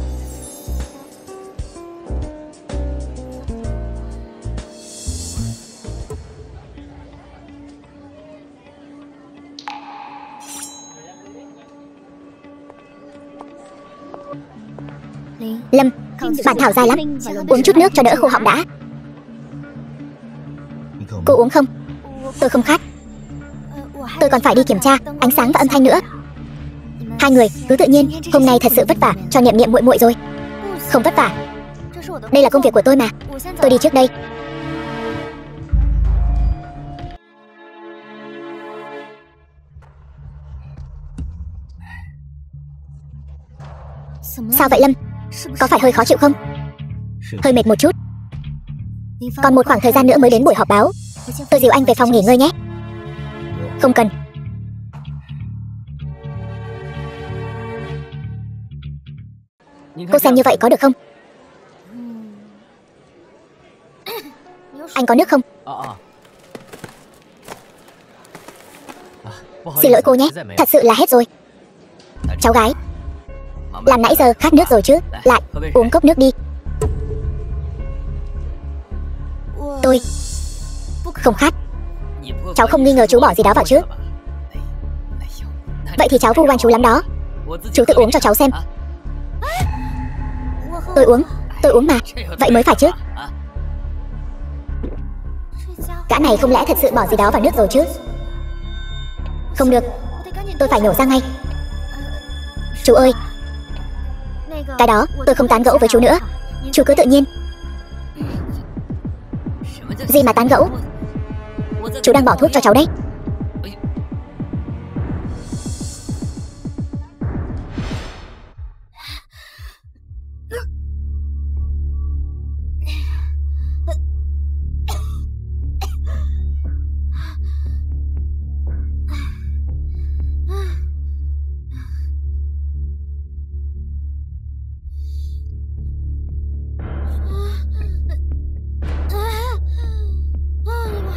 Lâm, bản thảo dài lắm. Uống chút nước cho đỡ khô họng đã. Cô uống không? Tôi không khát. Tôi còn phải đi kiểm tra. Ánh sáng và âm thanh nữa. Hai người, cứ tự nhiên. Hôm nay thật sự vất vả, cho niệm niệm muội muội rồi. Không vất vả. Đây là công việc của tôi mà. Tôi đi trước đây. Sao vậy, Lâm? Có phải hơi khó chịu không? Hơi mệt một chút. Còn một khoảng thời gian nữa mới đến buổi họp báo. Tôi dìu anh về phòng nghỉ ngơi nhé. Không cần. Cô xem như vậy có được không? Anh có nước không? Xin lỗi cô nhé. Thật sự là hết rồi. Cháu gái làm nãy giờ khát nước rồi chứ. Lại uống cốc nước đi. Tôi Không khát. Cháu không nghi ngờ chú bỏ gì đó vào chứ. Vậy thì cháu vu oan chú lắm đó. Chú tự uống cho cháu xem Tôi uống Tôi uống mà. Vậy mới phải chứ. Gã này không lẽ thật sự bỏ gì đó vào nước rồi chứ? Không được. Tôi phải nhổ ra ngay. Chú ơi. Cái đó, tôi không tán gẫu với chú nữa. Chú cứ tự nhiên. Gì mà tán gẫu? Chú đang bỏ thuốc cho cháu đấy.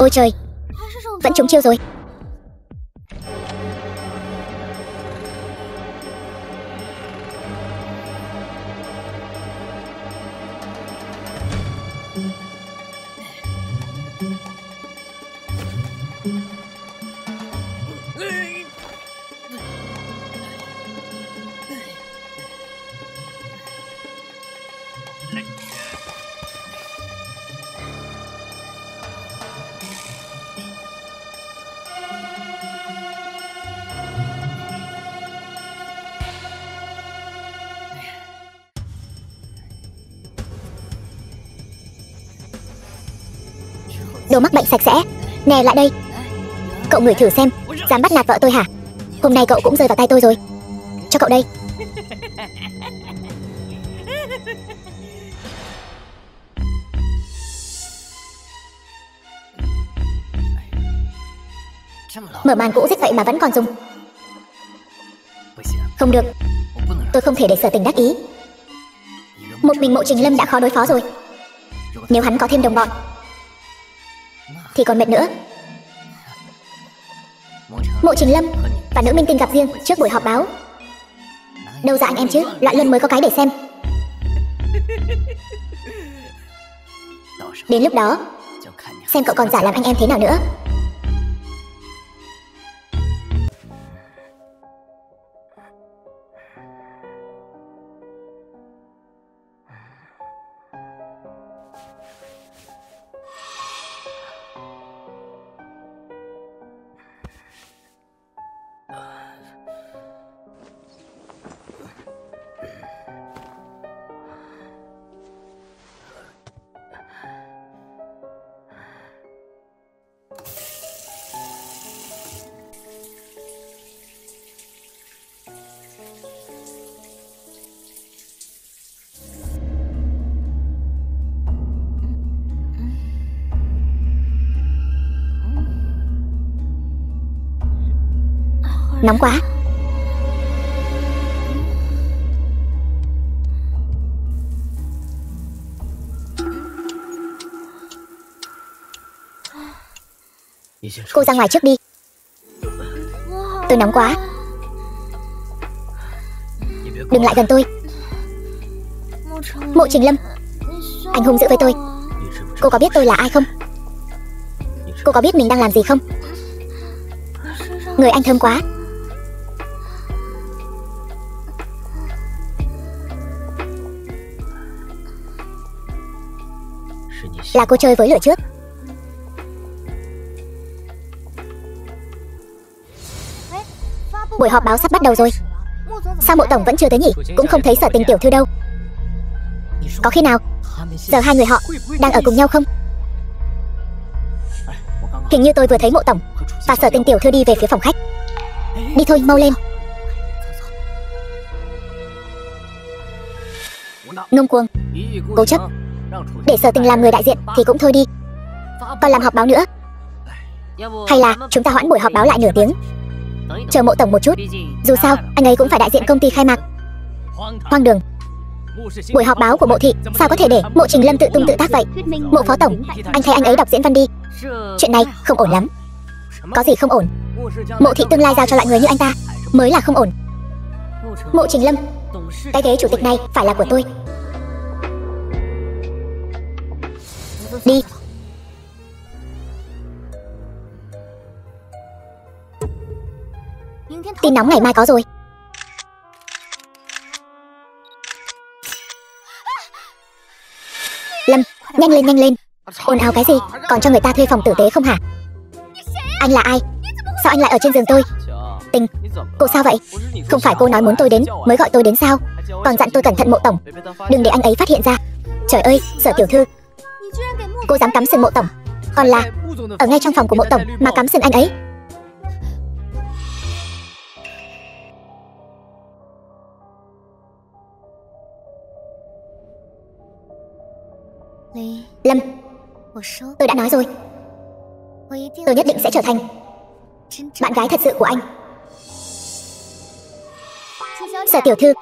Ôi trời. Vẫn trúng chiêu rồi. Sạch sẽ. Nè, lại đây. Cậu ngửi thử xem, Dám bắt nạt vợ tôi hả? Hôm nay cậu cũng rơi vào tay tôi rồi. Cho cậu đây. Mở màn cũ rích vậy mà vẫn còn dùng. Không được. Tôi không thể để sở tình đắc ý. Một mình mộ trình lâm đã khó đối phó rồi. Nếu hắn có thêm đồng bọn thì còn mệt nữa. Mộ trình lâm và nữ minh tinh gặp riêng trước buổi họp báo. Đâu ra anh em chứ? Loạn luân mới có cái để xem. [LAUGHS] Đến lúc đó Xem cậu còn giả làm anh em thế nào nữa Nóng quá. Cô ra ngoài trước đi. Tôi nóng quá. Đừng lại gần tôi. Mộ Trình Lâm, Anh hung dữ với tôi. Cô có biết tôi là ai không? Cô có biết mình đang làm gì không? Người anh thơm quá. Là cô chơi với lửa trước. Buổi họp báo sắp bắt đầu rồi. Sao mộ tổng vẫn chưa tới nhỉ? Cũng không thấy sở tình tiểu thư đâu. Có khi nào? Giờ hai người họ đang ở cùng nhau không? Hình như tôi vừa thấy mộ tổng Và sở tình tiểu thư đi về phía phòng khách. Đi thôi, mau lên. Ngông cuồng Cố chấp. Để sở tình làm người đại diện thì cũng thôi đi. Còn làm họp báo nữa. Hay là chúng ta hoãn buổi họp báo lại nửa tiếng? Chờ mộ tổng một chút. Dù sao, anh ấy cũng phải đại diện công ty khai mạc. Hoang đường. Buổi họp báo của mộ thị, Sao có thể để mộ trình lâm tự tung tự tác vậy? Mộ phó tổng, Anh thấy anh ấy đọc diễn văn đi. Chuyện này không ổn lắm. Có gì không ổn? Mộ thị tương lai giao cho loại người như anh ta, Mới là không ổn. Mộ trình lâm, Cái ghế chủ tịch này phải là của tôi. Đi. Tin nóng ngày mai có rồi. Lâm, nhanh lên nhanh lên. Ồn ào cái gì, còn cho người ta thuê phòng tử tế không hả? Anh là ai? Sao anh lại ở trên giường tôi? Tình Cô sao vậy? Không phải cô nói muốn tôi đến mới gọi tôi đến sao? Còn dặn tôi cẩn thận mộ tổng. Đừng để anh ấy phát hiện ra. Trời ơi sở tiểu thư. Cô dám cắm sừng mộ tổng. Còn là Ở ngay trong phòng của mộ tổng mà cắm sừng anh ấy. Lâm, Tôi đã nói rồi. Tôi nhất định sẽ trở thành Bạn gái thật sự của anh. Sở tiểu thư,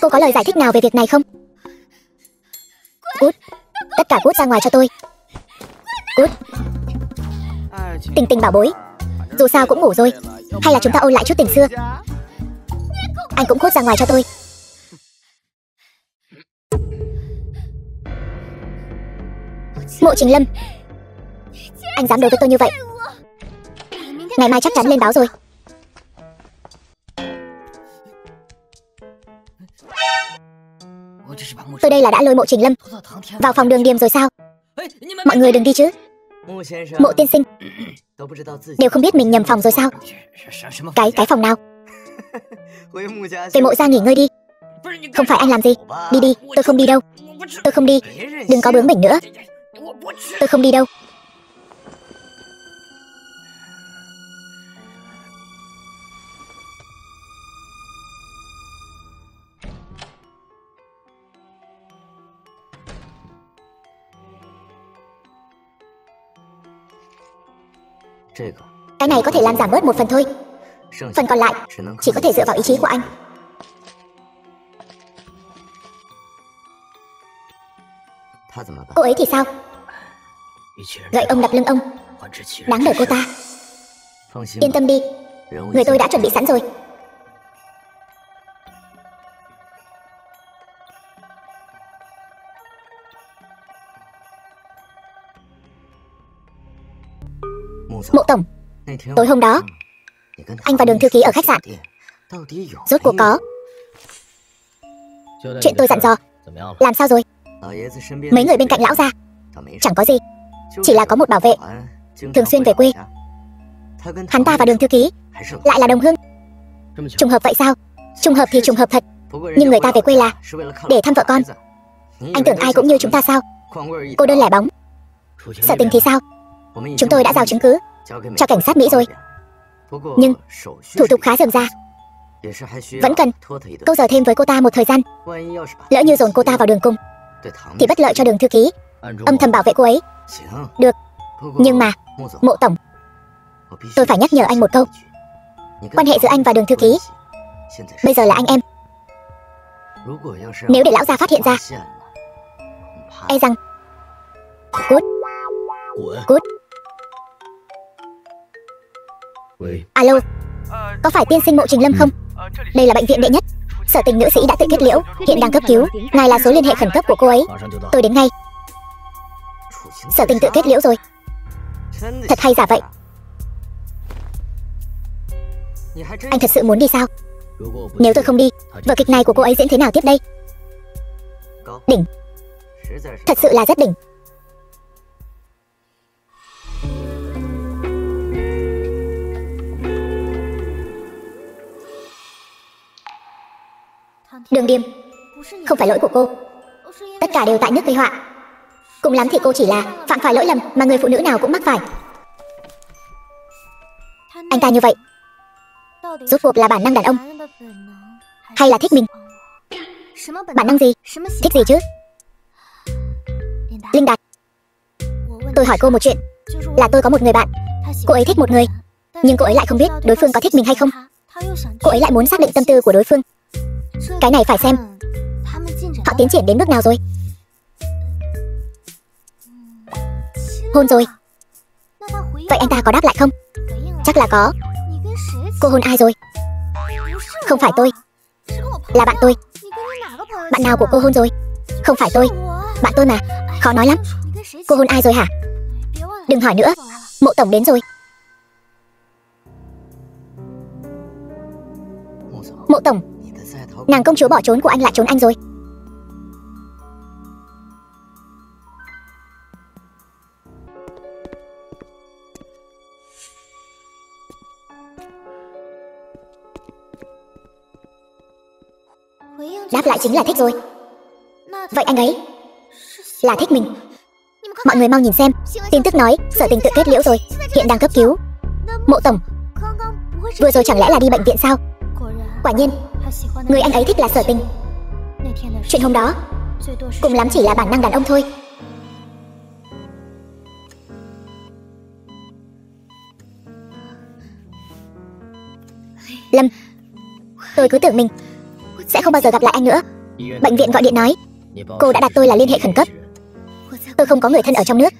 Cô có lời giải thích nào về việc này không? Cút, Tất cả cút ra ngoài cho tôi. Út. Tình tình bảo bối. Dù sao cũng ngủ rồi. Hay là chúng ta ôn lại chút tình xưa. Anh cũng cốt ra ngoài cho tôi. Mộ Trình Lâm. Anh dám đối với tôi như vậy. Ngày mai chắc chắn lên báo rồi. Tôi đây là đã lôi mộ Trình Lâm Vào phòng đường điềm rồi sao? Mọi người đừng đi chứ. Mộ tiên sinh [CLEARS THROAT] Đều không biết mình nhầm phòng rồi sao Cái cái phòng nào？[LAUGHS] Về mộ ra nghỉ ngơi đi。Không phải anh làm gì？Đi đi tôi không đi đâu。Tôi không đi。Đừng có bướng bỉnh nữa。Tôi không đi đâu Cái này có thể làm giảm bớt một phần thôi. Phần còn lại chỉ có thể dựa vào ý chí của anh. Cô ấy thì sao? Gậy ông đập lưng ông. Đáng đời cô ta. Yên tâm đi. Người tôi đã chuẩn bị sẵn rồi Tổng. Tối hôm đó, Anh và đường thư ký ở khách sạn. Rốt cuộc có Chuyện tôi dặn dò. Làm sao rồi? Mấy người bên cạnh lão ra. Chẳng có gì. Chỉ là có một bảo vệ Thường xuyên về quê. Hắn ta và đường thư ký Lại là đồng hương. Trùng hợp vậy sao? Trùng hợp thì trùng hợp thật. Nhưng người ta về quê là Để thăm vợ con. Anh tưởng ai cũng như chúng ta sao? Cô đơn lẻ bóng. Sợ tình thì sao? Chúng tôi đã giao chứng cứ. Cho cảnh sát Mỹ rồi. Nhưng Thủ tục khá dườm ra. Vẫn cần. Câu giờ thêm với cô ta một thời gian. Lỡ như dồn cô ta vào đường cung Thì bất lợi cho đường thư ký. Âm thầm bảo vệ cô ấy. Được. Nhưng mà Mộ tổng Tôi phải nhắc nhở anh một câu. Quan hệ giữa anh và đường thư ký Bây giờ là anh em. Nếu để lão gia phát hiện ra. E rằng Cút. Cút Alo Có phải tiên sinh mộ trình lâm không? Đây là bệnh viện đệ nhất. Sở tình nữ sĩ đã tự kết liễu Hiện đang cấp cứu. Ngài là số liên hệ khẩn cấp của cô ấy. Tôi đến ngay. Sở tình tự kết liễu rồi. Thật hay giả vậy? Anh thật sự muốn đi sao? Nếu tôi không đi Vở kịch này của cô ấy diễn thế nào tiếp đây? Đỉnh. Thật sự là rất đỉnh Đường điềm Không phải lỗi của cô. Tất cả đều tại nước gây họa. Cùng lắm thì cô chỉ là phạm phải lỗi lầm mà người phụ nữ nào cũng mắc phải. Anh ta như vậy. Rốt cuộc là bản năng đàn ông. Hay là thích mình? Bản năng gì? Thích gì chứ? Linh Đạt. Tôi hỏi cô một chuyện. Là tôi có một người bạn. Cô ấy thích một người. Nhưng cô ấy lại không biết đối phương có thích mình hay không. Cô ấy lại muốn xác định tâm tư của đối phương. Cái này phải xem. Họ tiến triển đến nước nào rồi? Hôn rồi. Vậy anh ta có đáp lại không? Chắc là có. Cô hôn ai rồi? Không phải tôi. Là bạn tôi. Bạn nào của cô hôn rồi? Không phải tôi. Bạn tôi mà. Khó nói lắm. Cô hôn ai rồi hả? Đừng hỏi nữa. Mộ tổng đến rồi. Mộ tổng nàng công chúa bỏ trốn, của anh lại trốn anh rồi. Đáp lại chính là thích rồi. Vậy anh ấy là thích mình. Mọi người mau nhìn xem. Tin tức nói sở tình tự kết liễu rồi. Hiện đang cấp cứu. Mộ tổng, vừa rồi chẳng lẽ là đi bệnh viện sao? Quả nhiên Người anh ấy thích là sở tình. Chuyện hôm đó, Cùng lắm chỉ là bản năng đàn ông thôi. Lâm, Tôi cứ tưởng mình Sẽ không bao giờ gặp lại anh nữa. Bệnh viện gọi điện nói, Cô đã đặt tôi là liên hệ khẩn cấp. Tôi không có người thân ở trong nước.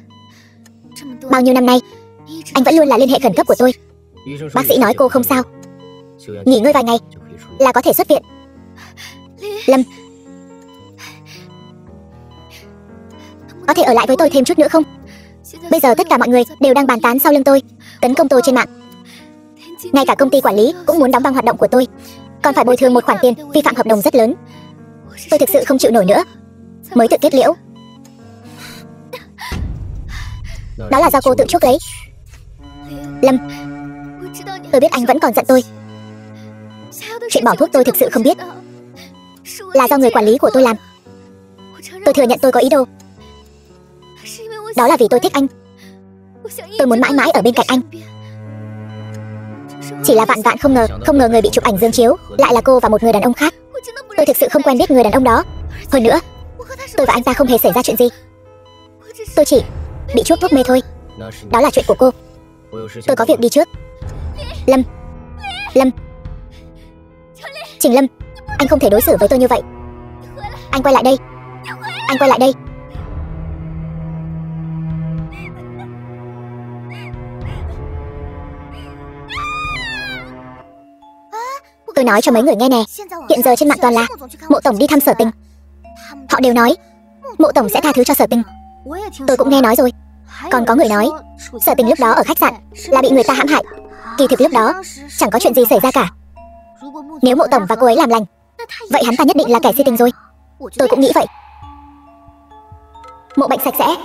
Bao nhiêu năm nay, Anh vẫn luôn là liên hệ khẩn cấp của tôi. Bác sĩ nói cô không sao. Nghỉ ngơi vài ngày là có thể xuất viện. Lâm. Có thể ở lại với tôi thêm chút nữa không? Bây giờ tất cả mọi người đều đang bàn tán sau lưng tôi, Tấn công tôi trên mạng. Ngay cả công ty quản lý cũng muốn đóng băng hoạt động của tôi. Còn phải bồi thường một khoản tiền vi phạm hợp đồng rất lớn. Tôi thực sự không chịu nổi nữa. Mới tự kết liễu. Đó là do cô tự chuốc lấy Lâm. Tôi biết anh vẫn còn giận tôi. Chuyện bỏ thuốc tôi thực sự không biết. Là do người quản lý của tôi làm. Tôi thừa nhận tôi có ý đồ. Đó là vì tôi thích anh. Tôi muốn mãi mãi ở bên cạnh anh. Chỉ là vạn vạn không ngờ Không ngờ người bị chụp ảnh dương chiếu Lại là cô và một người đàn ông khác. Tôi thực sự không quen biết người đàn ông đó. Hơn nữa, Tôi và anh ta không hề xảy ra chuyện gì. Tôi chỉ bị chuốc thuốc mê thôi. Đó là chuyện của cô. Tôi có việc đi trước. Lâm. Lâm. Trình Lâm, Anh không thể đối xử với tôi như vậy. Anh quay lại đây. Anh quay lại đây. Tôi nói cho mấy người nghe nè. Hiện giờ trên mạng toàn là Mộ Tổng đi thăm sở tình. Họ đều nói, Mộ Tổng sẽ tha thứ cho sở tình. Tôi cũng nghe nói rồi. Còn có người nói, Sở tình lúc đó ở khách sạn Là bị người ta hãm hại. Kỳ thực lúc đó, Chẳng có chuyện gì xảy ra cả. Nếu mộ tổng và cô ấy làm lành, Vậy hắn ta nhất định là kẻ si tình rồi. Tôi cũng nghĩ vậy. Mộ bệnh sạch sẽ.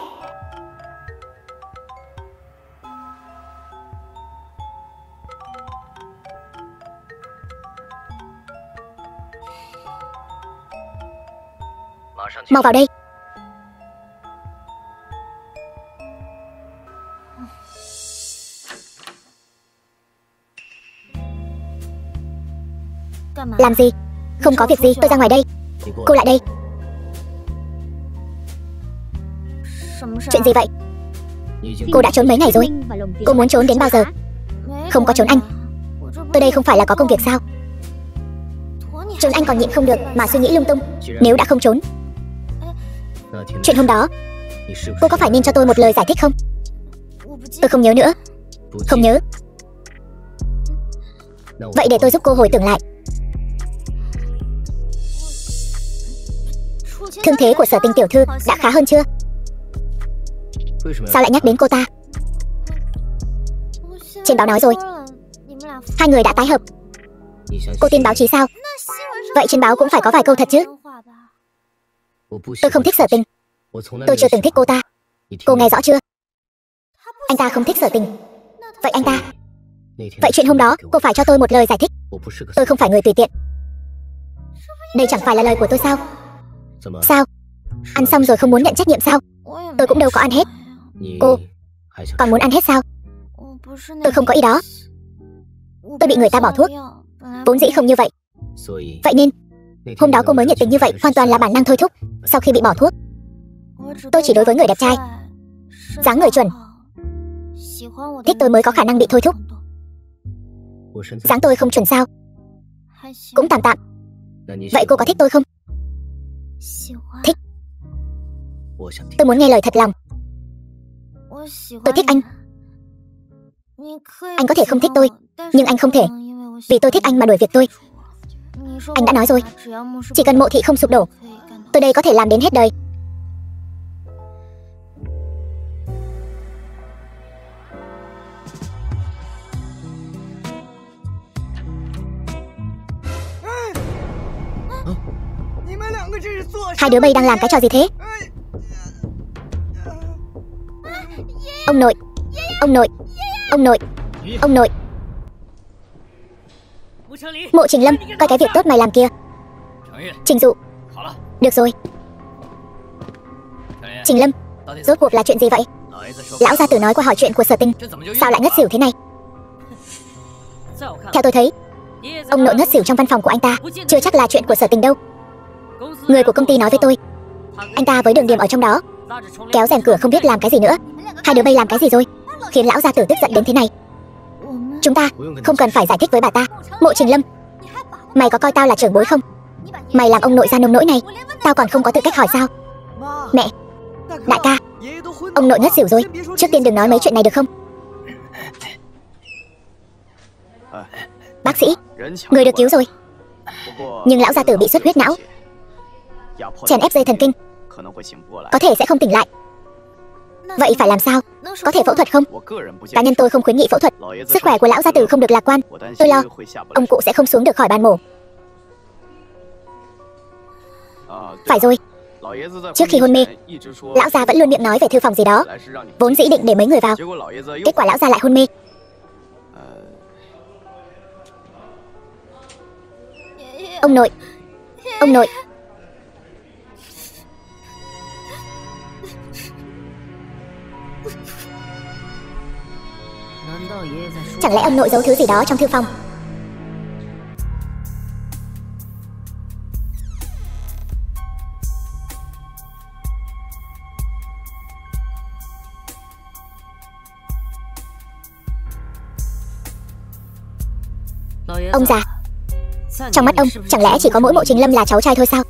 Mau vào đây. Làm gì? Không có việc gì tôi ra ngoài đây. Cô lại đây. Chuyện gì vậy? Cô đã trốn mấy ngày rồi. Cô muốn trốn đến bao giờ? Không có trốn anh. Tôi đây không phải là có công việc sao? Trốn anh còn nhịn không được mà suy nghĩ lung tung. Nếu đã không trốn. Chuyện hôm đó Cô có phải nên cho tôi một lời giải thích không? Tôi không nhớ nữa. Không nhớ. Vậy để tôi giúp cô hồi tưởng lại Thương thế của sở tình tiểu thư đã khá hơn chưa? Sao lại nhắc đến cô ta? Trên báo nói rồi. Hai người đã tái hợp. Cô tin báo chí sao? Vậy trên báo cũng phải có vài câu thật chứ? Tôi không thích sở tình. Tôi chưa từng thích cô ta. Cô nghe rõ chưa? Anh ta không thích sở tình. Vậy anh ta? Vậy chuyện hôm đó, cô phải cho tôi một lời giải thích. Tôi không phải người tùy tiện. Đây chẳng phải là lời của tôi sao? Sao Ăn xong rồi không muốn nhận trách nhiệm sao? Tôi cũng đâu có ăn hết. Cô Còn muốn ăn hết sao? Tôi không có ý đó. Tôi bị người ta bỏ thuốc. Vốn dĩ không như vậy. Vậy nên Hôm đó cô mới nhiệt tình như vậy Hoàn toàn là bản năng thôi thúc. Sau khi bị bỏ thuốc Tôi chỉ đối với người đẹp trai. Dáng người chuẩn. Thích tôi mới có khả năng bị thôi thúc. Dáng tôi không chuẩn sao? Cũng tạm tạm. Vậy cô có thích tôi không Thích。Tôi muốn nghe lời thật lòng。Tôi thích anh Anh có thể không thích tôi Nhưng anh không thể。Vì tôi thích anh mà đuổi việc tôi。Anh đã nói rồi。Chỉ cần mộ thị không sụp đổ。Tôi đây có thể làm đến hết đời Hai đứa bay đang làm cái trò gì thế? Ông nội Ông nội Ông nội Ông nội. Mộ Trình Lâm, Coi cái việc tốt mày làm kia. Trình Dụ, Được rồi. Trình Lâm, Rốt cuộc là chuyện gì vậy? Lão gia tử nói qua hỏi chuyện của sở tinh. Sao lại ngất xỉu thế này? Theo tôi thấy, Ông nội ngất xỉu trong văn phòng của anh ta. Chưa chắc là chuyện của sở tình đâu. Người của công ty nói với tôi, Anh ta với đường điểm ở trong đó, Kéo rèm cửa không biết làm cái gì nữa. Hai đứa bay làm cái gì rồi? Khiến lão gia tử tức giận đến thế này. Chúng ta không cần phải giải thích với bà ta. Mộ Trình Lâm, Mày có coi tao là trưởng bối không? Mày làm ông nội ra nông nỗi này, Tao còn không có tư cách hỏi sao? Mẹ, Đại ca, Ông nội ngất xỉu rồi. Trước tiên đừng nói mấy chuyện này được không? Bác sĩ, Người được cứu rồi. Nhưng lão gia tử bị xuất huyết não. Chèn ép dây thần kinh. Có thể sẽ không tỉnh lại. Vậy phải làm sao? Có thể phẫu thuật không? Cá nhân tôi không khuyến nghị phẫu thuật. Sức khỏe của lão gia tử không được lạc quan. Tôi lo Ông cụ sẽ không xuống được khỏi bàn mổ. Phải rồi. Trước khi hôn mê Lão gia vẫn luôn miệng nói về thư phòng gì đó. Vốn dĩ định để mấy người vào. Kết quả lão gia lại hôn mê. Ông nội. Ông nội Chẳng lẽ ông nội giấu thứ gì đó trong thư phòng? Ông già. Trong mắt ông Chẳng lẽ chỉ có mỗi mộ trình lâm là cháu trai thôi sao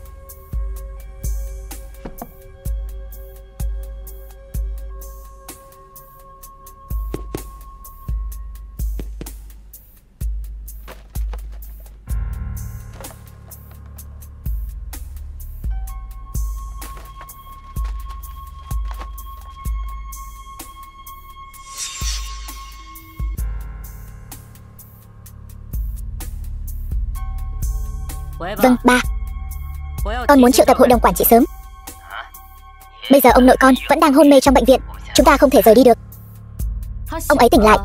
Con muốn triệu tập hội đồng quản trị sớm. Bây giờ ông nội con vẫn đang hôn mê trong bệnh viện Chúng ta không thể rời đi được. Ông ấy tỉnh lại.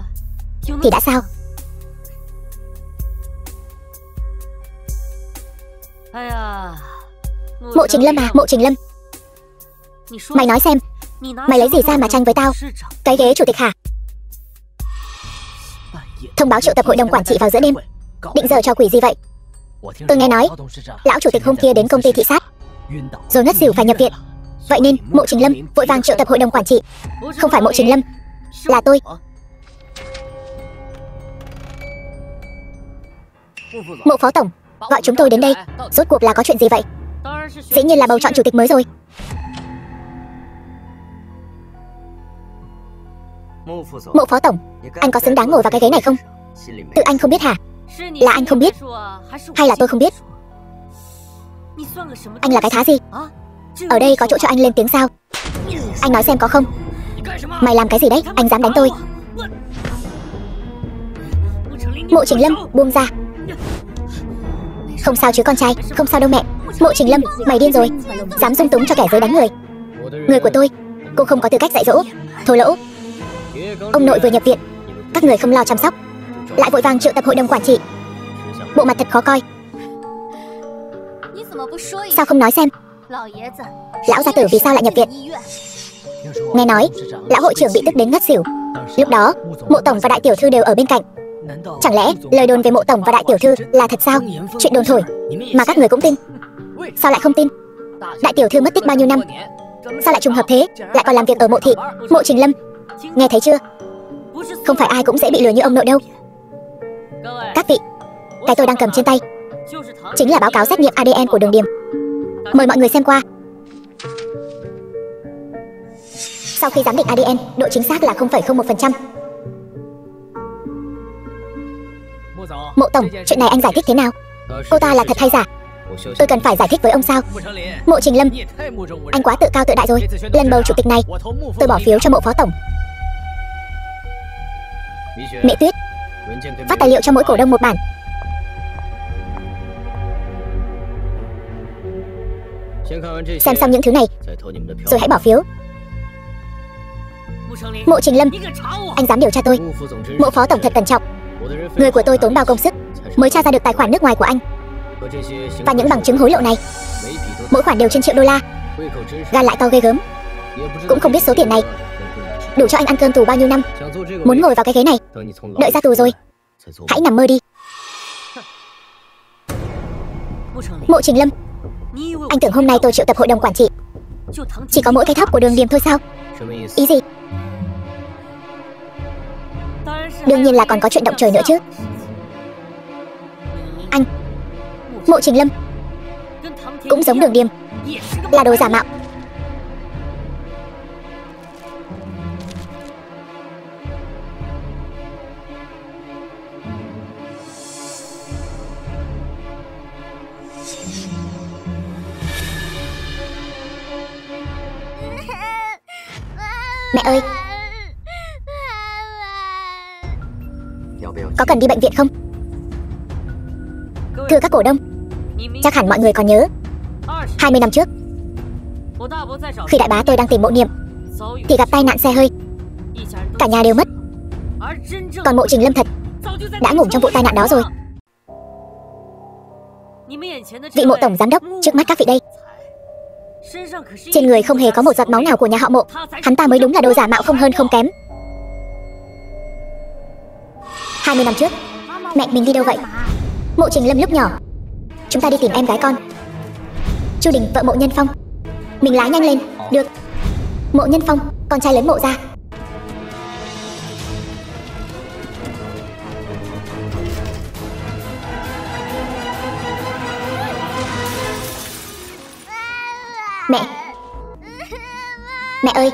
Thì đã sao? Mộ Trình Lâm à, Mộ Trình Lâm. Mày nói xem Mày lấy gì ra mà tranh với tao? Cái ghế chủ tịch hả? Thông báo triệu tập hội đồng quản trị vào giữa đêm. Định giờ cho quỷ gì vậy? Tôi nghe nói, Lão chủ tịch hôm kia đến công ty thị sát, Rồi ngất xỉu phải nhập viện. Vậy nên, mộ trình lâm vội vàng triệu tập hội đồng quản trị. Không phải mộ trình lâm, Là tôi. Mộ phó tổng, Gọi chúng tôi đến đây. Rốt cuộc là có chuyện gì vậy? Dĩ nhiên là bầu chọn chủ tịch mới rồi. Mộ phó tổng, Anh có xứng đáng ngồi vào cái ghế này không? Tự anh không biết hả? Là anh không biết. Hay là tôi không biết? Anh là cái thá gì? Ở đây có chỗ cho anh lên tiếng sao? Anh nói xem có không? Mày làm cái gì đấy? Anh dám đánh tôi. Mộ Trình Lâm, buông ra. Không sao chứ con trai, Không sao đâu mẹ. Mộ Trình Lâm, Mày điên rồi. Dám dung túng cho kẻ dưới đánh người. Người của tôi, Cô không có tư cách dạy dỗ, Thô lỗ. Ông nội vừa nhập viện, Các người không lo chăm sóc. Lại vội vàng triệu tập hội đồng quản trị. Bộ mặt thật khó coi. Sao không nói xem? Lão gia tử vì sao lại nhập viện? Nghe nói, Lão hội trưởng bị tức đến ngất xỉu. Lúc đó, Mộ tổng và đại tiểu thư đều ở bên cạnh. Chẳng lẽ lời đồn về mộ tổng và đại tiểu thư là thật sao? Chuyện đồn thổi, Mà các người cũng tin. Sao lại không tin? Đại tiểu thư mất tích bao nhiêu năm? Sao lại trùng hợp thế? Lại còn làm việc ở mộ thị, Mộ trình lâm. Nghe thấy chưa? Không phải ai cũng dễ bị lừa như ông nội đâu. Các vị Cái tôi đang cầm trên tay Chính là báo cáo xét nghiệm ADN của đường điểm Mời mọi người xem qua. Sau khi giám định ADN Độ chính xác là 0,01% Mộ Tổng, chuyện này anh giải thích thế nào? Cô ta là thật hay giả? Tôi cần phải giải thích với ông sao? Mộ Trình Lâm Anh quá tự cao tự đại rồi. Lần bầu chủ tịch này Tôi bỏ phiếu cho mộ phó tổng. Mẹ Tuyết Phát tài liệu cho mỗi cổ đông một bản. Xem xong những thứ này, Rồi hãy bỏ phiếu. Mộ Trình Lâm, Anh dám điều tra tôi. Mộ phó tổng thật cẩn trọng. Người của tôi tốn bao công sức Mới tra ra được tài khoản nước ngoài của anh. Và những bằng chứng hối lộ này, Mỗi khoản đều trên triệu đô la. Gan lại to ghê gớm. Cũng không biết số tiền này Đủ cho anh ăn cơm tù bao nhiêu năm. Muốn ngồi vào cái ghế này Đợi ra tù rồi. Hãy nằm mơ đi. Mộ Trình Lâm, Anh tưởng hôm nay tôi triệu tập hội đồng quản trị. Chỉ có mỗi cái thóc của đường điểm thôi sao? Ý gì? Đương nhiên là còn có chuyện động trời nữa chứ. Anh, Mộ Trình Lâm, Cũng giống đường điềm Là đồ giả mạo. Mẹ ơi. Có cần đi bệnh viện không? Thưa các cổ đông, Chắc hẳn mọi người còn nhớ 20 năm trước, Khi đại bá tôi đang tìm mộ niệm, Thì gặp tai nạn xe hơi. Cả nhà đều mất. Còn mộ trình lâm thật Đã ngủ trong vụ tai nạn đó rồi. Vị mộ tổng giám đốc trước mắt các vị đây. Trên người không hề có một giọt máu nào của nhà họ mộ. Hắn ta mới đúng là đồ giả mạo không hơn không kém. 20 năm trước, Mẹ mình đi đâu vậy? Mộ trình lâm lúc nhỏ. Chúng ta đi tìm em gái con. Chu Đình, vợ mộ nhân phong. Mình lái nhanh lên. Được. Mộ nhân phong, Con trai lớn mộ ra. Mẹ. Mẹ ơi.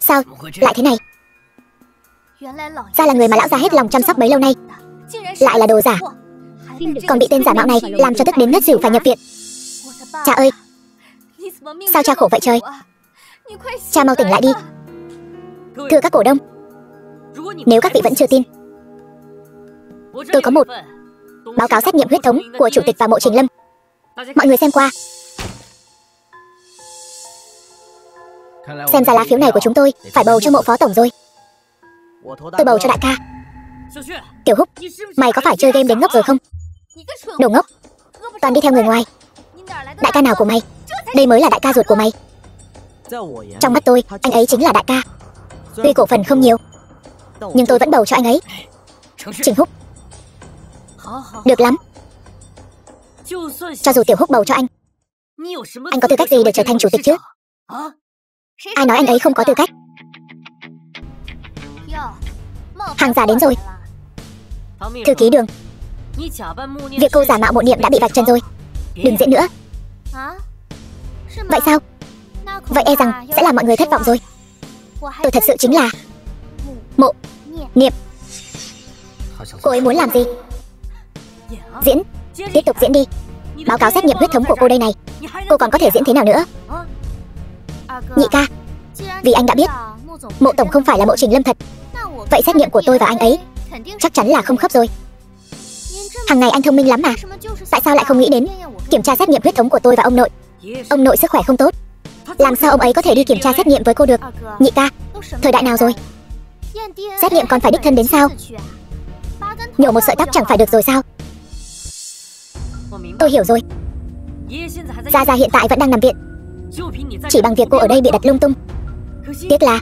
Sao lại thế này? Ra là người mà lão già hết lòng chăm sóc bấy lâu nay. Lại là đồ giả. Còn bị tên giả mạo này Làm cho tức đến ngất xỉu phải nhập viện. Cha ơi. Sao cha khổ vậy trời? Cha mau tỉnh lại đi. Thưa các cổ đông, Nếu các vị vẫn chưa tin, Tôi có một Báo cáo xét nghiệm huyết thống của Chủ tịch và Mộ Trình Lâm. Mọi người xem qua. Xem ra lá phiếu này của chúng tôi Phải bầu cho mộ phó tổng rồi. Tôi bầu cho đại ca. Tiểu Húc, Mày có phải chơi game đến ngốc rồi không? Đồ ngốc. Toàn đi theo người ngoài. Đại ca nào của mày? Đây mới là đại ca ruột của mày. Trong mắt tôi, Anh ấy chính là đại ca. Tuy cổ phần không nhiều, Nhưng tôi vẫn bầu cho anh ấy. Trình Húc được lắm. Cho dù Tiểu Húc bầu cho anh Anh có tư cách gì để trở thành chủ tịch chứ? Ai nói anh ấy không có tư cách? Hàng giả đến rồi. Thư ký đường. Việc cô giả mạo mộ niệm đã bị vạch trần rồi. Đừng diễn nữa. Vậy sao? Vậy e rằng sẽ làm mọi người thất vọng rồi. Tôi thật sự chính là Mộ Niệm. Cô ấy muốn làm gì? Diễn. Tiếp tục diễn đi. Báo cáo xét nghiệm huyết thống của cô đây này. Cô còn có thể diễn thế nào nữa? Nhị ca Vì anh đã biết Mộ tổng không phải là mộ trình lâm thật. Vậy xét nghiệm của tôi và anh ấy Chắc chắn là không khớp rồi. Hàng ngày anh thông minh lắm mà. Tại sao lại không nghĩ đến Kiểm tra xét nghiệm huyết thống của tôi và ông nội? Ông nội sức khỏe không tốt. Làm sao ông ấy có thể đi kiểm tra xét nghiệm với cô được? Nhị ca Thời đại nào rồi? Xét nghiệm còn phải đích thân đến sao? Nhổ một sợi tóc chẳng phải được rồi sao Tôi hiểu rồi. Gia Gia hiện tại vẫn đang nằm viện. Chỉ bằng việc cô ở đây bị đặt lung tung. Tiếc là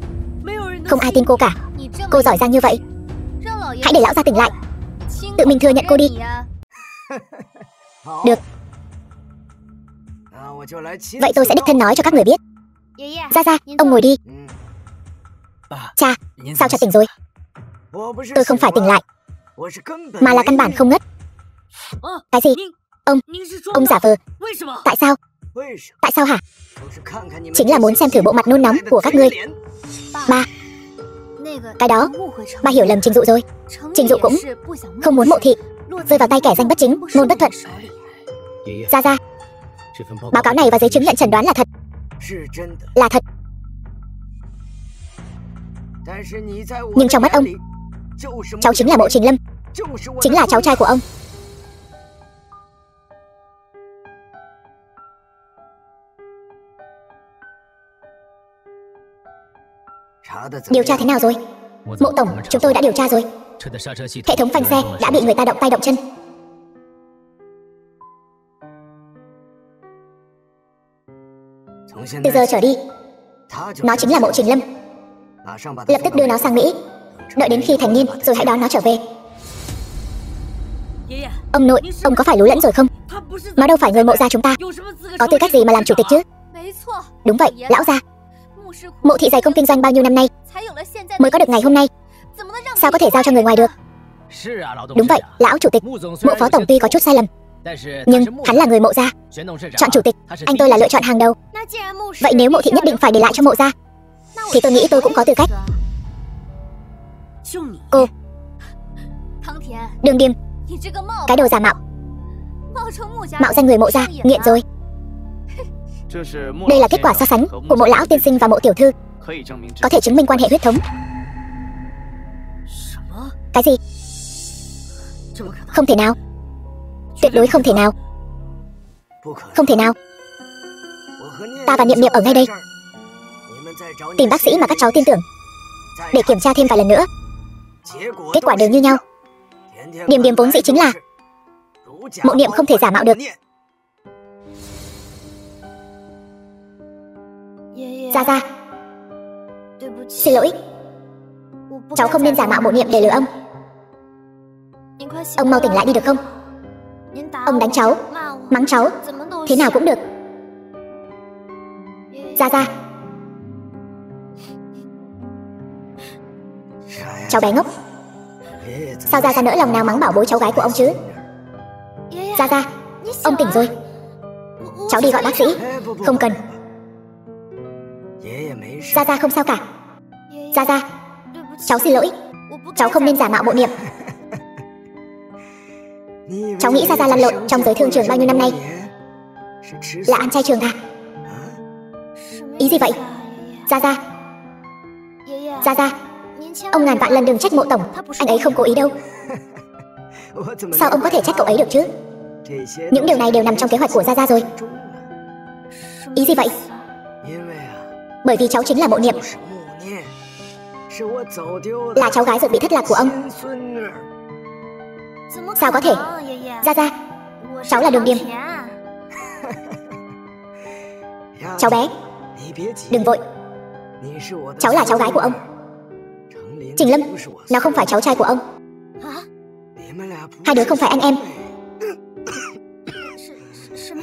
Không ai tin cô cả. Cô giỏi giang như vậy. Hãy để lão gia tỉnh lại. Tự mình thừa nhận cô đi. Được. Vậy tôi sẽ đích thân nói cho các người biết. Ra ra, ông ngồi đi. Cha, sao cha tỉnh rồi? Tôi không phải tỉnh lại Mà là căn bản không ngất. Cái gì Ông, ông giả vờ. Tại sao? Tại sao hả? Chính là muốn xem thử bộ mặt nôn nóng của các ngươi. Ba Cái đó Ba hiểu lầm trình dụ rồi. Trình dụ cũng không muốn mộ thị Rơi vào tay kẻ danh bất chính Ngôn bất thuận. Ra ra Báo cáo này và giấy chứng nhận chẩn đoán là thật. Là thật. Nhưng trong mắt ông Cháu chính là mộ trình lâm. Chính là cháu trai của ông Điều tra thế nào rồi? Mộ tổng, chúng tôi đã điều tra rồi. Hệ thống phanh xe đã bị người ta động tay động chân. Từ giờ trở đi Nó chính là mộ trình lâm. Lập tức đưa nó sang Mỹ. Đợi đến khi thành niên rồi hãy đón nó trở về. Ông nội, ông có phải lú lẫn rồi không? Nó đâu phải người mộ gia chúng ta. Có tư cách gì mà làm chủ tịch chứ? Đúng vậy, lão gia. Mộ thị dày công kinh doanh bao nhiêu năm nay? Mới có được ngày hôm nay. Sao có thể giao cho người ngoài được? Đúng vậy, lão chủ tịch. Mộ phó tổng tuy có chút sai lầm. Nhưng hắn là người mộ gia. Chọn chủ tịch, anh tôi là lựa chọn hàng đầu. Vậy nếu mộ thị nhất định phải để lại cho mộ gia Thì tôi nghĩ tôi cũng có tư cách. Cô. Đường điềm Cái đồ giả mạo. Mạo danh người mộ gia, nghiện rồi. Đây là kết quả so sánh của mộ lão tiên sinh và mộ tiểu thư. Có thể chứng minh quan hệ huyết thống. Cái gì? Không thể nào. Tuyệt đối không thể nào. Không thể nào. Ta và Niệm Niệm ở ngay đây. Tìm bác sĩ mà các cháu tin tưởng. Để kiểm tra thêm vài lần nữa. Kết quả đều như nhau. Điểm điểm vốn dĩ chính là Mộ niệm không thể giả mạo được Ra ra. Xin lỗi. Cháu không nên giả mạo mộ niệm để lừa ông. Ông mau tỉnh lại đi được không? Ông đánh cháu, Mắng cháu, Thế nào cũng được. Ra ra. Cháu bé ngốc. Sao ra ra nỡ lòng nào mắng bảo bối cháu gái của ông chứ? Ra ra. Ông tỉnh rồi. Cháu đi gọi bác sĩ. Không cần gia gia không sao cả. Gia gia, Cháu xin lỗi. Cháu không nên giả mạo bộ niệm. Cháu nghĩ gia gia lăn lộn trong giới thương trường bao nhiêu năm nay? Là ăn chay trường à? Ý gì vậy? Gia gia, gia gia, Ông ngàn vạn lần đừng trách mộ tổng. Anh ấy không cố ý đâu. Sao ông có thể trách cậu ấy được chứ? Những điều này đều nằm trong kế hoạch của Gia Gia rồi. Ý gì vậy? Bởi vì cháu chính là mộ niệm. Là cháu gái ruột bị thất lạc của ông. Sao có thể? Gia Gia Cháu là đường điềm. [LAUGHS] Cháu bé Đừng vội. Cháu là cháu gái của ông. Trình Lâm Nó không phải cháu trai của ông. Hai đứa không phải anh em.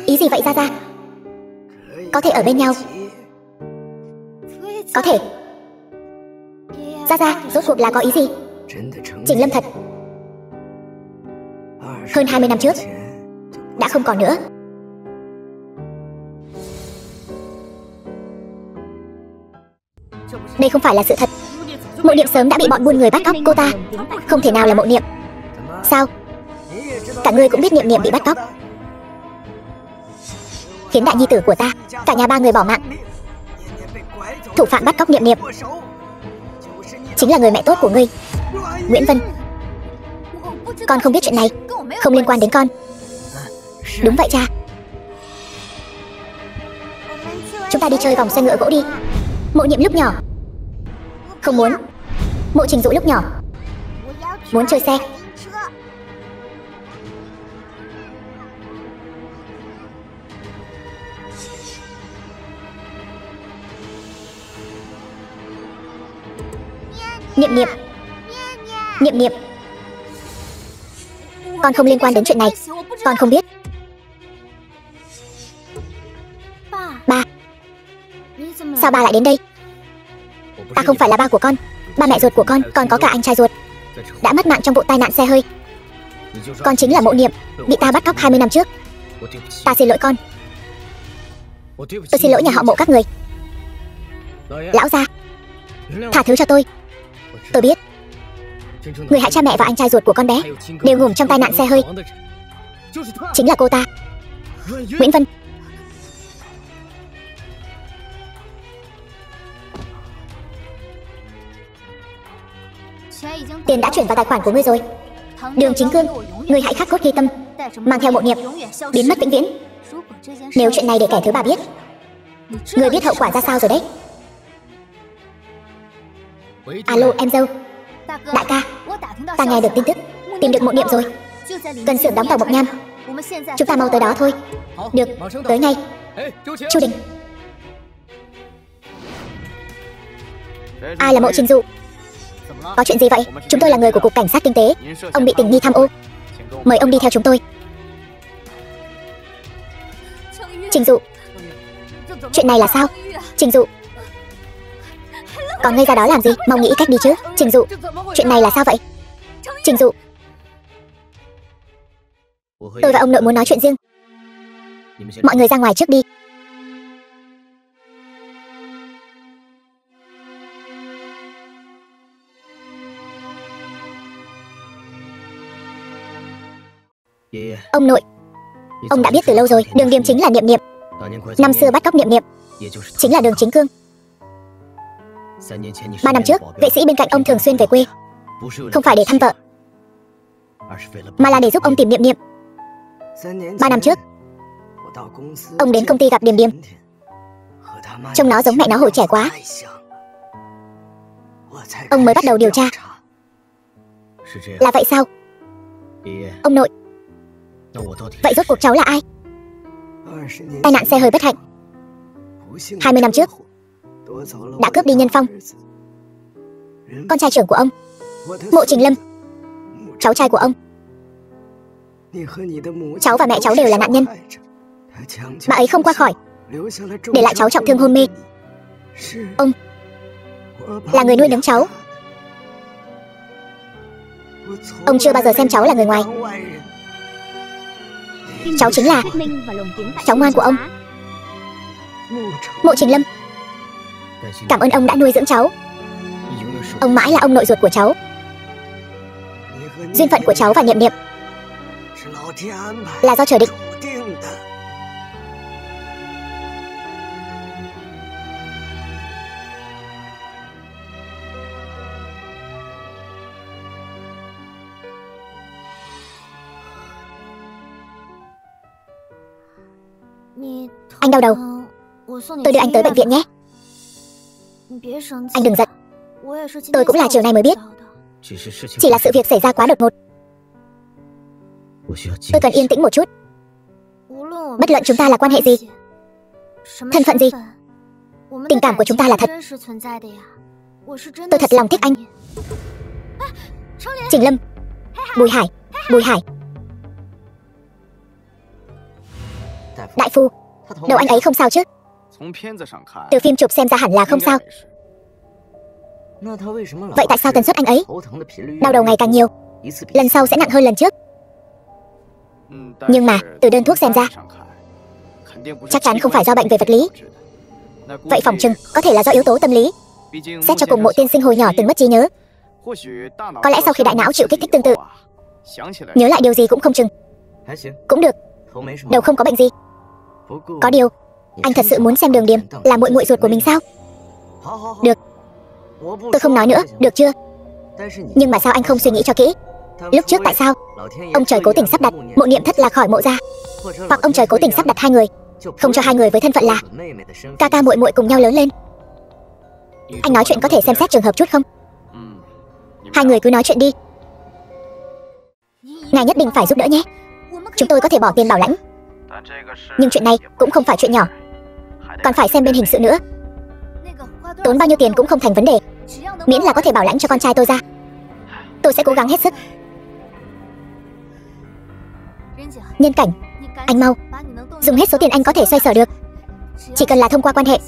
Ý gì vậy Gia Gia Có thể ở bên nhau có thể. Gia Gia Rốt cuộc là có ý gì? Trình Lâm thật. Hơn 20 năm trước, Đã không còn nữa. Đây không phải là sự thật. Mộ niệm sớm đã bị bọn buôn người bắt cóc cô ta. Không thể nào là mộ niệm. Sao? Cả ngươi cũng biết niệm niệm bị bắt cóc. Khiến đại nhi tử của ta, Cả nhà ba người bỏ mạng. Thủ phạm bắt cóc niệm niệm. Chính là người mẹ tốt của ngươi, Nguyễn Vân. Con không biết chuyện này, Không liên quan đến con. Đúng vậy cha. Chúng ta đi chơi vòng xe ngựa gỗ đi. Mộ nhiệm lúc nhỏ. Không muốn. Mộ trình dụ lúc nhỏ. Muốn chơi xe. Niệm niệm Niệm niệm Con không liên quan đến chuyện này. Con không biết. Ba. Sao ba lại đến đây? Ta không phải là ba của con. Ba mẹ ruột của con còn có cả anh trai ruột. Đã mất mạng trong vụ tai nạn xe hơi. Con chính là mộ niệm, Bị ta bắt cóc 20 năm trước. Ta xin lỗi con. Tôi xin lỗi nhà họ mộ các người. Lão gia Thả thứ cho tôi. Tôi biết. Người hại cha mẹ và anh trai ruột của con bé Đều ngủm trong tai nạn xe hơi. Chính là cô ta. Nguyễn Vân. Tiền đã chuyển vào tài khoản của ngươi rồi. Đường chính cương Ngươi hãy khắc cốt ghi tâm, Mang theo bộ nghiệp, Biến mất vĩnh viễn. Nếu chuyện này để kẻ thứ ba biết, người biết hậu quả ra sao rồi đấy. Alo em dâu. Đại ca Ta nghe được tin tức. Tìm được mộ niệm rồi. Cần xưởng đóng tàu Mộc Nham. Chúng ta mau tới đó thôi. Được, tới ngay. Chu Đình. Ai là mộ trình dụ? Có chuyện gì vậy? Chúng tôi là người của Cục Cảnh sát Kinh tế. Ông bị tình nghi tham ô. Mời ông đi theo chúng tôi. Trình dụ. Chuyện này là sao? Trình dụ còn ngây ra đó làm gì? Mau nghĩ cách đi chứ. Trình dụ, Chuyện này là sao vậy? Trình dụ. Tôi và ông nội muốn nói chuyện riêng. Mọi người ra ngoài trước đi. Ông nội. Ông đã biết từ lâu rồi, Đường điềm chính là niệm niệm. Năm xưa bắt cóc niệm niệm. Chính là đường chính cương. Ba năm trước, Vệ sĩ bên cạnh ông thường xuyên về quê. Không phải để thăm vợ, Mà là để giúp ông tìm niệm niệm. Ba năm trước, Ông đến công ty gặp Điềm Điềm. Trông nó giống mẹ nó hồi trẻ quá. Ông mới bắt đầu điều tra. Là vậy sao? Ông nội. Vậy rốt cuộc cháu là ai? Tai nạn xe hơi bất hạnh. 20 năm trước đã cướp đi Nhân Phong. Con trai trưởng của ông, Mộ Trình Lâm. Cháu trai của ông. Cháu và mẹ cháu đều là nạn nhân. Bà ấy không qua khỏi, Để lại cháu trọng thương hôn mê. Ông Là người nuôi nấng cháu. Ông chưa bao giờ xem cháu là người ngoài. Cháu chính là Cháu ngoan của ông. Mộ Trình Lâm. Cảm ơn ông đã nuôi dưỡng cháu. Ông mãi là ông nội ruột của cháu. Duyên phận của cháu và niệm niệm Là do trời định. Anh đau đầu. Tôi đưa anh tới bệnh viện nhé. Anh đừng giận。Tôi cũng là chiều nay mới biết。Chỉ là sự việc xảy ra quá đột ngột。Tôi cần yên tĩnh một chút。Bất luận chúng ta là quan hệ gì。Thân phận gì。Tình cảm của chúng ta là thật。Tôi thật lòng thích anh Trình Lâm。Bùi Hải。Bùi Hải。Đại phu Đầu anh ấy không sao chứ Từ phim chụp xem ra hẳn là không sao Vậy tại sao tần suất anh ấy Đau đầu ngày càng nhiều？Lần sau sẽ nặng hơn lần trước。Nhưng mà từ đơn thuốc xem ra Chắc chắn không phải do bệnh về vật lý。Vậy phòng chừng có thể là do yếu tố tâm lý Xét cho cùng mộ tiên sinh hồi nhỏ từng mất trí nhớ Có lẽ sau khi đại não chịu kích thích tương tự Nhớ lại điều gì cũng không chừng Cũng được Đầu không có bệnh gì Có điều anh thật sự muốn xem đường điềm Là muội muội ruột của mình sao? Được. Tôi không nói nữa, được chưa? Nhưng mà sao anh không suy nghĩ cho kỹ? Lúc trước tại sao? Ông trời cố tình sắp đặt mộ niệm thất là khỏi mộ ra. Hoặc ông trời cố tình sắp đặt hai người Không cho hai người với thân phận là Ca ca muội muội cùng nhau lớn lên. Anh nói chuyện có thể xem xét trường hợp chút không? Hai người cứ nói chuyện đi. Ngài nhất định phải giúp đỡ nhé. Chúng tôi có thể bỏ tiền bảo lãnh. Nhưng chuyện này cũng không phải chuyện nhỏ. Còn phải xem bên hình sự nữa. Tốn bao nhiêu tiền cũng không thành vấn đề. Miễn là có thể bảo lãnh cho con trai tôi ra. Tôi sẽ cố gắng hết sức. Nhân cảnh. Anh mau. Dùng hết số tiền anh có thể xoay sở được. Chỉ cần là thông qua quan hệ.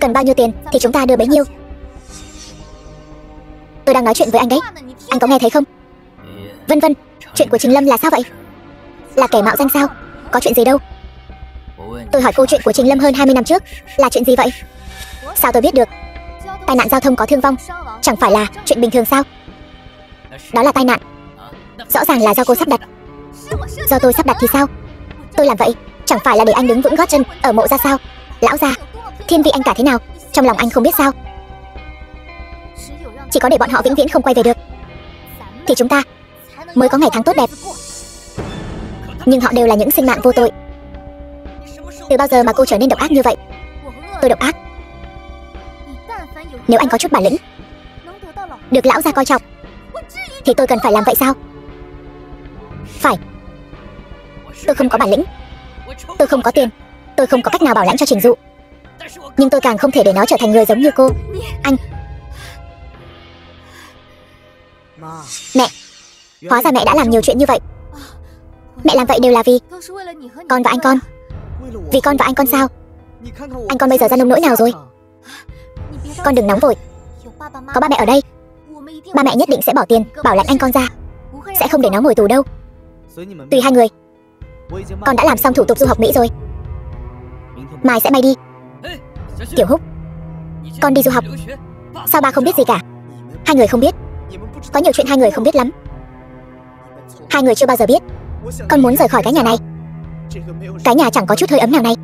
Cần bao nhiêu tiền thì chúng ta đưa bấy nhiêu. Tôi đang nói chuyện với anh đấy. Anh có nghe thấy không? Vân vân. Chuyện của Trình Lâm là sao vậy? Là kẻ mạo danh sao? Có chuyện gì đâu? Tôi hỏi câu chuyện của Trình Lâm hơn 20 năm trước, Là chuyện gì vậy? Sao tôi biết được? Tai nạn giao thông có thương vong, Chẳng phải là chuyện bình thường sao? Đó là tai nạn. Rõ ràng là do cô sắp đặt. Do tôi sắp đặt thì sao? Tôi làm vậy, Chẳng phải là để anh đứng vững gót chân Ở mộ ra sao? Lão ra Thiên vị anh cả thế nào? Trong lòng anh không biết sao? Chỉ có để bọn họ vĩnh viễn không quay về được. Thì chúng ta Mới có ngày tháng tốt đẹp. Nhưng họ đều là những sinh mạng vô tội. Từ bao giờ mà cô trở nên độc ác như vậy? Tôi độc ác. Nếu anh có chút bản lĩnh, Được lão ra coi trọng, Thì tôi cần phải làm vậy sao? Phải. Tôi không có bản lĩnh. Tôi không có tiền. Tôi không có cách nào bảo lãnh cho Trình Dụ. Nhưng tôi càng không thể để nó trở thành người giống như cô. Anh. Mẹ. Hóa ra mẹ đã làm nhiều chuyện như vậy. Mẹ làm vậy đều là vì Con và anh con. Vì con và anh con sao? Anh con bây giờ ra nông nỗi nào rồi? Con đừng nóng vội. Có ba mẹ ở đây. Ba mẹ nhất định sẽ bỏ tiền, Bảo lãnh anh con ra. Sẽ không để nó ngồi tù đâu. Tùy hai người. Con đã làm xong thủ tục du học Mỹ rồi. Mai sẽ bay đi. Tiểu Húc, Con đi du học. Sao ba không biết gì cả? Hai người không biết. Có nhiều chuyện hai người không biết lắm. Hai người chưa bao giờ biết. Con muốn rời khỏi cái nhà này. Cái nhà chẳng có chút hơi ấm nào này.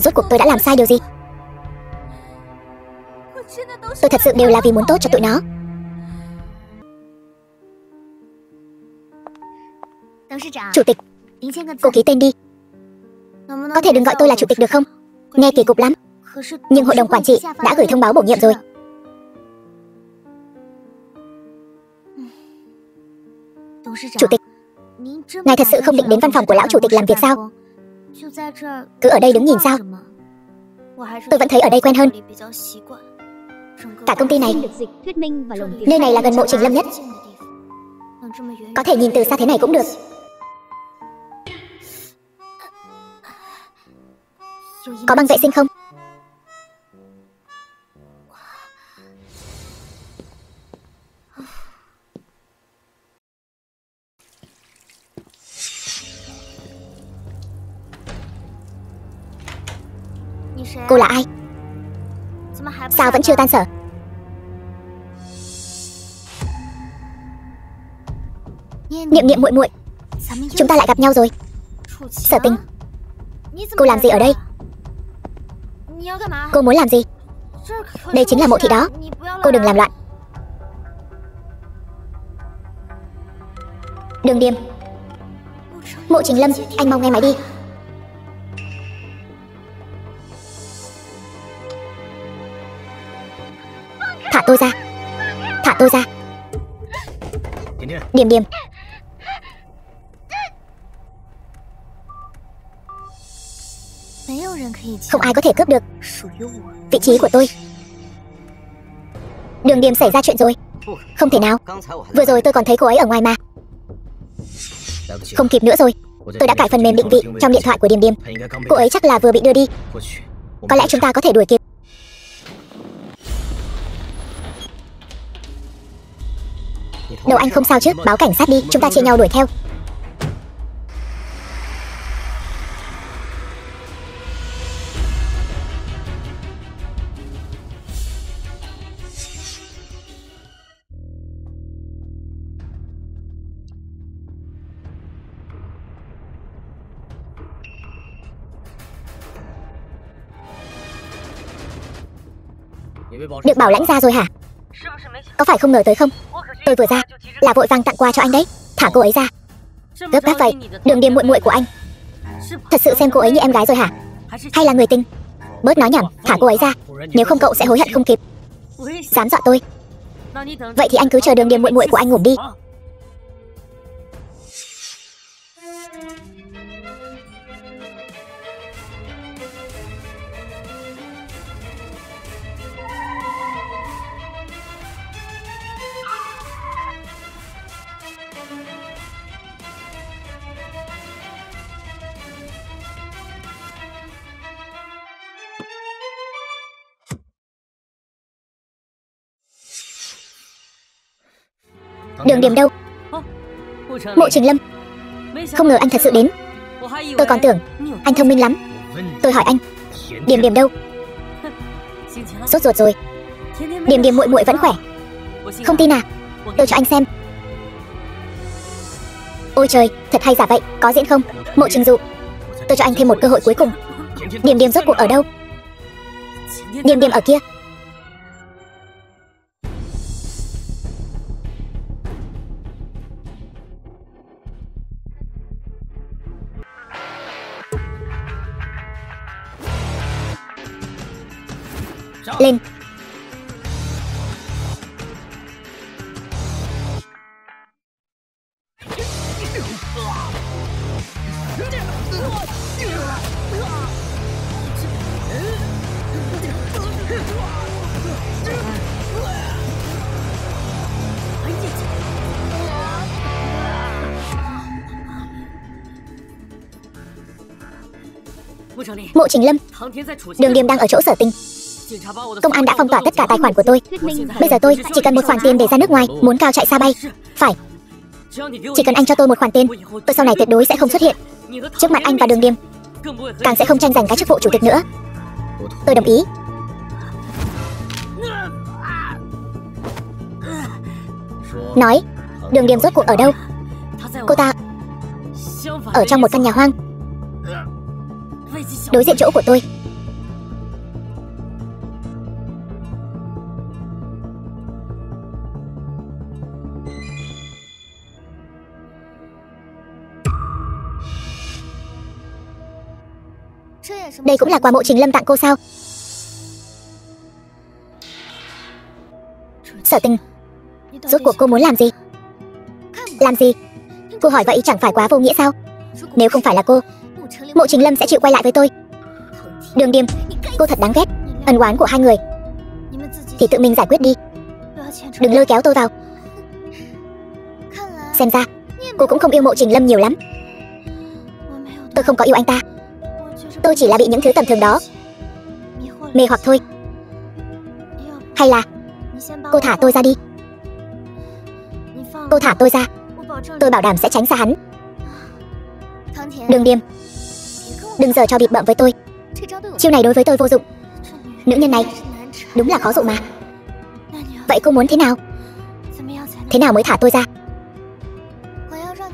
Rốt cuộc tôi đã làm sai điều gì? Tôi thật sự đều là vì muốn tốt cho tụi nó. Chủ tịch, Cô ký tên đi. Có thể đừng gọi tôi là chủ tịch được không? Nghe kỳ cục lắm. Nhưng hội đồng quản trị đã gửi thông báo bổ nhiệm rồi. Chủ tịch, Ngài thật sự không định đến văn phòng của lão chủ tịch làm việc sao? Cứ ở đây đứng nhìn sao? Tôi vẫn thấy ở đây quen hơn. Cả công ty này, Nơi này là gần mộ trình lâm nhất. Có thể nhìn từ xa thế này cũng được. Có băng vệ sinh không? Cô là ai? Sao vẫn chưa tan sở? Niệm niệm muội muội, Chúng ta lại gặp nhau rồi. Sở tình. Cô làm gì ở đây? Cô muốn làm gì? Đây chính là mộ thị đó. Cô đừng làm loạn. Đường điềm. Mộ trình lâm, Anh mau nghe máy đi. Tôi ra. Thả tôi ra. Điềm điềm Không ai có thể cướp được Vị trí của tôi. Đường điềm xảy ra chuyện rồi. Không thể nào. Vừa rồi tôi còn thấy cô ấy ở ngoài mà. Không kịp nữa rồi. Tôi đã cải phần mềm định vị trong điện thoại của Điềm Điềm Cô ấy chắc là vừa bị đưa đi. Có lẽ chúng ta có thể đuổi kịp đầu anh không sao chứ, Báo cảnh sát đi, Chúng ta chia nhau đuổi theo. Được bảo lãnh ra rồi hả? Có phải không ngờ tới không? Tôi vừa ra, Là vội vàng tặng quà cho anh đấy. Thả cô ấy ra. Gấp gáp vậy, Đường điềm muội muội của anh. Thật sự xem cô ấy như em gái rồi hả? Hay là người tình? Bớt nói nhảm, Thả cô ấy ra. Nếu không cậu sẽ hối hận không kịp. Dám dọa tôi. Vậy thì anh cứ chờ đường điềm muội muội của anh ngủ đi. Đường điểm đâu. Mộ Trình Lâm, Không ngờ anh thật sự đến. Tôi còn tưởng anh thông minh lắm. Tôi hỏi anh, Điểm điểm đâu? Sốt ruột rồi. Điểm điểm muội muội vẫn khỏe. Không tin à? Tôi cho anh xem. Ôi trời, Thật hay giả vậy, Có diễn không? Mộ Trình Dụ, Tôi cho anh thêm một cơ hội cuối cùng. Điểm điểm rốt cuộc ở đâu? Điểm điểm ở kia. lên. Mộ Trình Lâm Đường Điềm đang ở chỗ sở tinh. Công an đã phong tỏa tất cả tài khoản của tôi. Bây giờ tôi chỉ cần một khoản tiền để ra nước ngoài Muốn cao chạy xa bay. Phải. Chỉ cần anh cho tôi một khoản tiền Tôi sau này tuyệt đối sẽ không xuất hiện. Trước mặt anh và đường Điềm Càng sẽ không tranh giành cái chức vụ chủ tịch nữa. Tôi đồng ý. Nói Đường Điềm rốt cuộc ở đâu? Cô ta Ở trong một căn nhà hoang. Đối diện chỗ của tôi Đây cũng là quà mộ trình lâm tặng cô sao? Sở tình, Rốt cuộc cô muốn làm gì? Làm gì? Cô hỏi vậy chẳng phải quá vô nghĩa sao? Nếu không phải là cô, Mộ trình lâm sẽ chịu quay lại với tôi. Đường điềm, Cô thật đáng ghét, Ân oán của hai người. Thì tự mình giải quyết đi. Đừng lôi kéo tôi vào. Xem ra, Cô cũng không yêu mộ trình lâm nhiều lắm. Tôi không có yêu anh ta. Tôi chỉ là bị những thứ tầm thường đó. Mê hoặc thôi. Hay là, Cô thả tôi ra đi. Cô thả tôi ra. Tôi bảo đảm sẽ tránh xa hắn. Đường điềm. Đừng giờ cho bịt bợm với tôi. Chiêu này đối với tôi vô dụng. Nữ nhân này, Đúng là khó dụ mà. Vậy cô muốn thế nào? Thế nào mới thả tôi ra?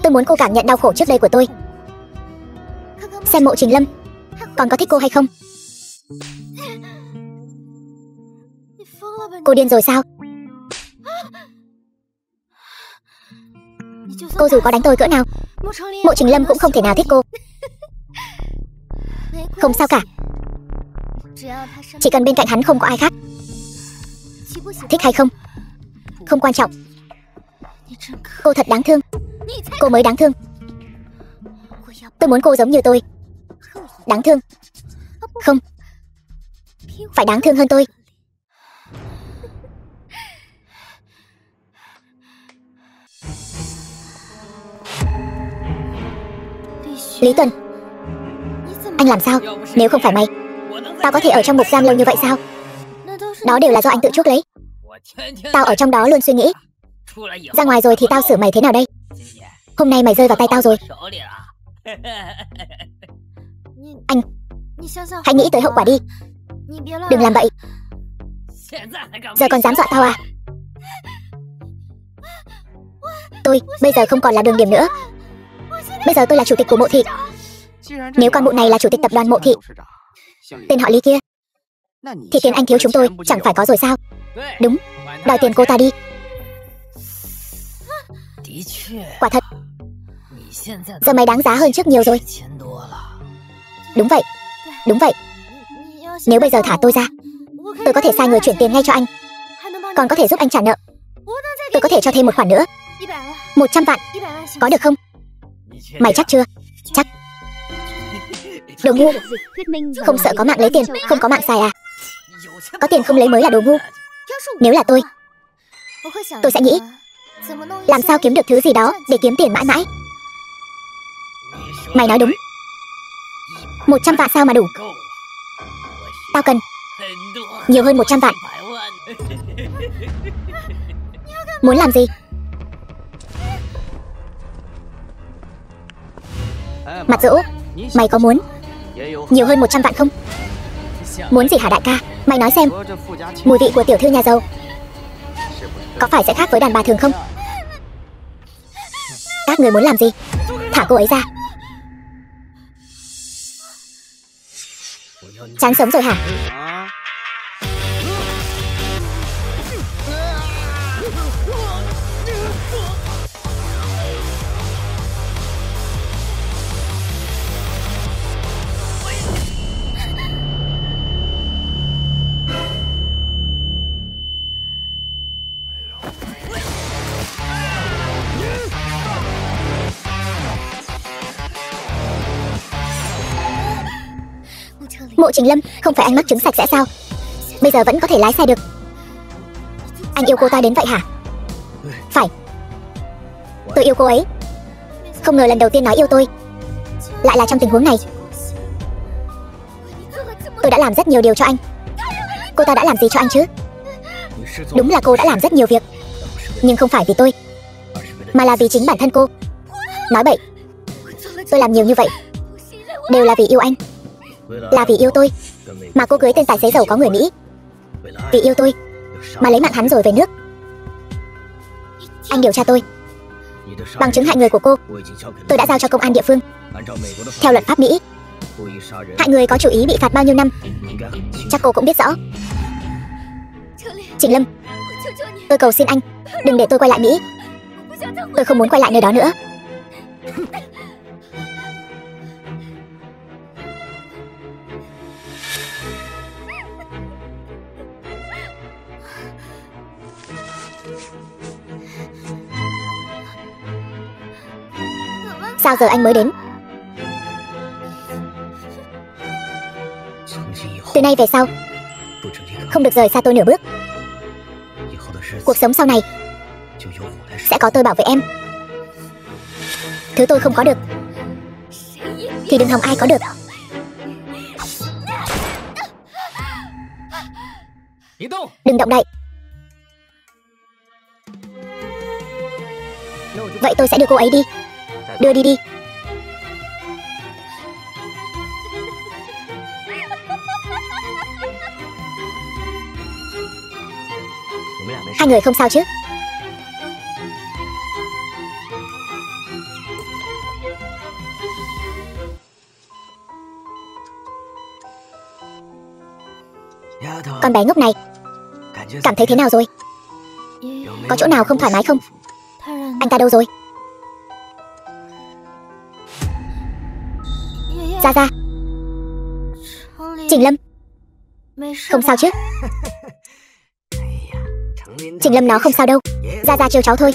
Tôi muốn cô cảm nhận đau khổ trước đây của tôi. Xem mộ trình lâm. Còn có thích cô hay không? Cô điên rồi sao? Cô dù có đánh tôi cỡ nào, Mộ Trình Lâm cũng không thể nào thích cô. Không sao cả. Chỉ cần bên cạnh hắn không có ai khác. Thích hay không? Không quan trọng. Cô thật đáng thương. Cô mới đáng thương. Tôi muốn cô giống như tôi. Đáng thương. Không. Phải đáng thương hơn tôi. Lý Tuần. Anh làm sao? Nếu không phải mày, Tao có thể ở trong ngục giam lâu như vậy sao? Đó đều là do anh tự chuốc lấy. Tao ở trong đó luôn suy nghĩ. Ra ngoài rồi thì tao xử mày thế nào đây? Hôm nay mày rơi vào tay tao rồi. [LAUGHS] Anh Hãy nghĩ tới hậu quả đi. Đừng làm vậy Giờ còn dám dọa tao à? Tôi bây giờ không còn là đường điểm nữa. Bây giờ tôi là chủ tịch của mộ thị. Nếu con mụ này là chủ tịch tập đoàn mộ thị Tên họ Lý kia Thì tiền anh thiếu chúng tôi chẳng phải có rồi sao? Đúng Đòi tiền cô ta đi. Quả thật Giờ mày đáng giá hơn trước nhiều rồi Đúng vậy. Đúng vậy. Nếu bây giờ thả tôi ra, Tôi có thể sai người chuyển tiền ngay cho anh. Còn có thể giúp anh trả nợ. Tôi có thể cho thêm một khoản nữa. Một trăm vạn. Có được không? Mày chắc chưa? Chắc. Đồ ngu. Không sợ có mạng lấy tiền, Không có mạng xài à? Có tiền không lấy mới là đồ ngu. Nếu là tôi Tôi sẽ nghĩ, Làm sao kiếm được thứ gì đó Để kiếm tiền mãi mãi? Mày nói đúng một trăm vạn sao mà đủ? Tao cần Nhiều hơn một trăm vạn. Muốn làm gì? Mặt dỗ, Mày có muốn Nhiều hơn 100 vạn không? Muốn gì hả đại ca? Mày nói xem. Mùi vị của tiểu thư nhà giàu Có phải sẽ khác với đàn bà thường không? Các người muốn làm gì? Thả cô ấy ra. Chán sống rồi hả? Trình Lâm, Không phải anh mắc chứng sạch sẽ sao? Bây giờ vẫn có thể lái xe được. Anh yêu cô ta đến vậy hả? Phải. Tôi yêu cô ấy. Không ngờ lần đầu tiên nói yêu tôi. Lại là trong tình huống này. Tôi đã làm rất nhiều điều cho anh. Cô ta đã làm gì cho anh chứ? Đúng là cô đã làm rất nhiều việc. Nhưng không phải vì tôi, Mà là vì chính bản thân cô. Nói bậy. Tôi làm nhiều như vậy Đều là vì yêu anh. Là vì yêu tôi. Mà cô cưới tên tài xế giàu có người Mỹ. Vì yêu tôi. Mà lấy mạng hắn rồi về nước. Anh điều tra tôi. Bằng chứng hại người của cô, Tôi đã giao cho công an địa phương. Theo luật pháp Mỹ, Hại người có chủ ý bị phạt bao nhiêu năm, Chắc cô cũng biết rõ. Trịnh Lâm, Tôi cầu xin anh, Đừng để tôi quay lại Mỹ. Tôi không muốn quay lại nơi đó nữa. Sao giờ anh mới đến? Từ nay về sau, Không được rời xa tôi nửa bước. Cuộc sống sau này Sẽ có tôi bảo vệ em. Thứ tôi không có được, Thì đừng hòng ai có được. Đừng động đậy. Vậy tôi sẽ đưa cô ấy đi. Đưa đi đi. Hai người không sao chứ? Con bé ngốc này Cảm thấy thế nào rồi? Có chỗ nào không thoải mái không? Anh ta đâu rồi Ra ra Trình Lâm. Không sao chứ? Trình Lâm nó không sao đâu. Ra ra trêu cháu thôi.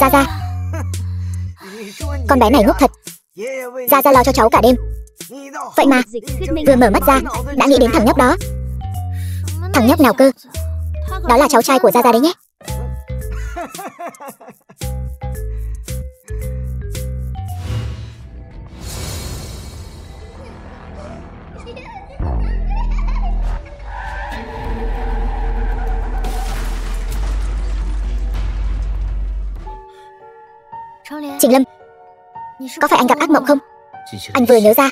Ra ra Con bé này ngốc thật. Ra ra lo cho cháu cả đêm. Vậy mà, Vừa mở mắt ra, Đã nghĩ đến thằng nhóc đó. Thằng nhóc nào cơ? Đó là cháu trai của Gia Gia đấy nhé. Trình Lâm Có phải anh gặp ác mộng không？Anh vừa nhớ ra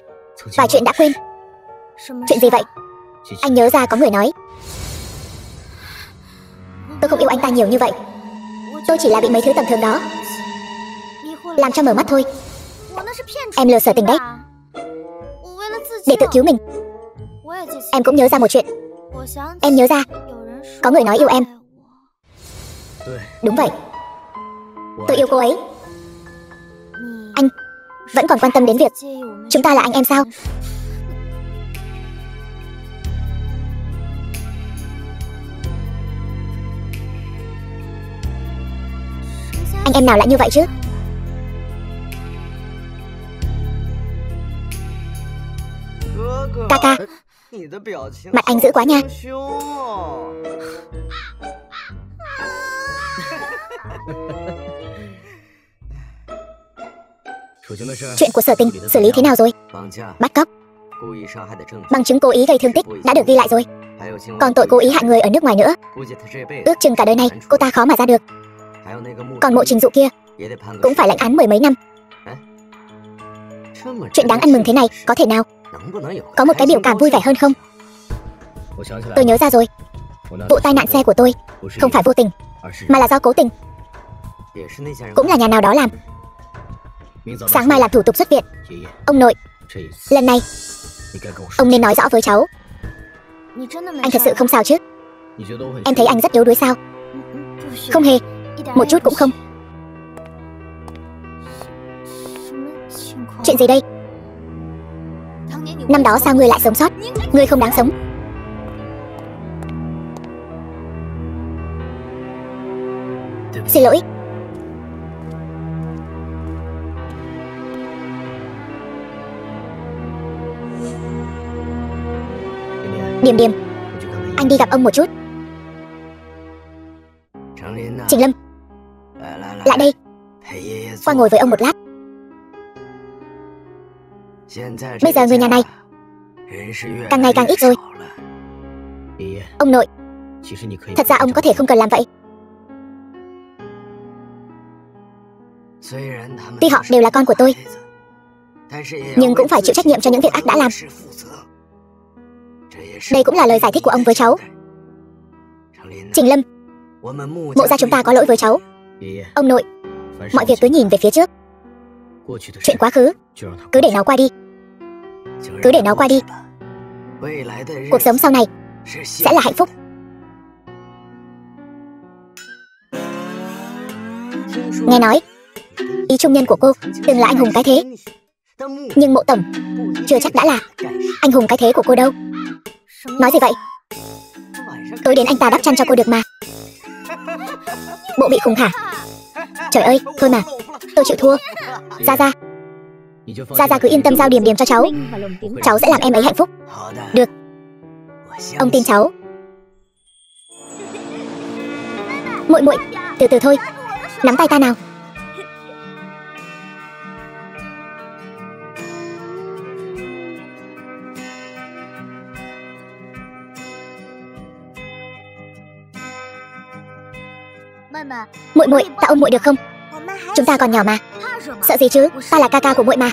Vài chuyện đã quên。Chuyện gì vậy？Anh nhớ ra có người nói。Tôi không yêu anh ta nhiều như vậy。Tôi chỉ là bị mấy thứ tầm thường đó。Làm cho mở mắt thôi。Em lừa sở tình đấy。Để tự cứu mình。Em cũng nhớ ra một chuyện。Em nhớ ra Có người nói yêu em Đúng vậy。Tôi yêu cô ấy Vẫn còn quan tâm đến việc Chúng ta là anh em sao? Anh em nào lại như vậy chứ? Ca ca Mặt anh dữ quá nha [LAUGHS] [LAUGHS] Chuyện của sở tình xử lý thế nào rồi? Bắt cóc. Bằng chứng cố ý gây thương tích đã được ghi lại rồi. Còn tội cố ý hại người ở nước ngoài nữa. Ước chừng cả đời này cô ta khó mà ra được. Còn mộ trình dụ kia Cũng phải lãnh án mười mấy năm. Chuyện đáng ăn mừng thế này có thể nào? Có một cái biểu cảm vui vẻ hơn không? Tôi nhớ ra rồi. Vụ tai nạn xe của tôi Không phải vô tình Mà là do cố tình. Cũng là nhà nào đó làm Sáng mai làm thủ tục xuất viện. Ông nội Lần này Ông nên nói rõ với cháu. Anh thật sự không sao chứ? Em thấy anh rất yếu đuối sao? Không hề Một chút cũng không. Chuyện gì đây? Năm đó sao ngươi lại sống sót? Ngươi không đáng sống. Xin lỗi Điềm điềm Anh đi gặp ông một chút. Trình Lâm. Lại đây. Qua ngồi với ông một lát. Bây giờ người nhà này Càng ngày càng ít rồi. Ông nội. Thật ra ông có thể không cần làm vậy. Tuy họ đều là con của tôi, Nhưng cũng phải chịu trách nhiệm cho những việc ác đã làm. Đây cũng là lời giải thích của ông với cháu. Trình Lâm, Mộ ra chúng ta có lỗi với cháu. Ông nội, Mọi việc cứ nhìn về phía trước. Chuyện quá khứ, Cứ để nó qua đi. Cứ để nó qua đi. Cuộc sống sau này Sẽ là hạnh phúc. Nghe nói, Ý trung nhân của cô Từng là anh hùng cái thế. Nhưng mộ tổng Chưa chắc đã là Anh hùng cái thế của cô đâu. Nói gì vậy? Tối đến anh ta đắp chăn cho cô được mà. Bộ bị khủng hả? Trời ơi, thôi mà Tôi chịu thua. Ra ra Ra ra cứ yên tâm giao điểm điểm cho cháu. Cháu sẽ làm em ấy hạnh phúc. Được. Ông tin cháu. Muội muội, từ từ thôi. Nắm tay ta nào. Muội muội ta ôm muội được không? Chúng ta còn nhỏ mà. Sợ gì chứ? Ta là ca ca của muội mà.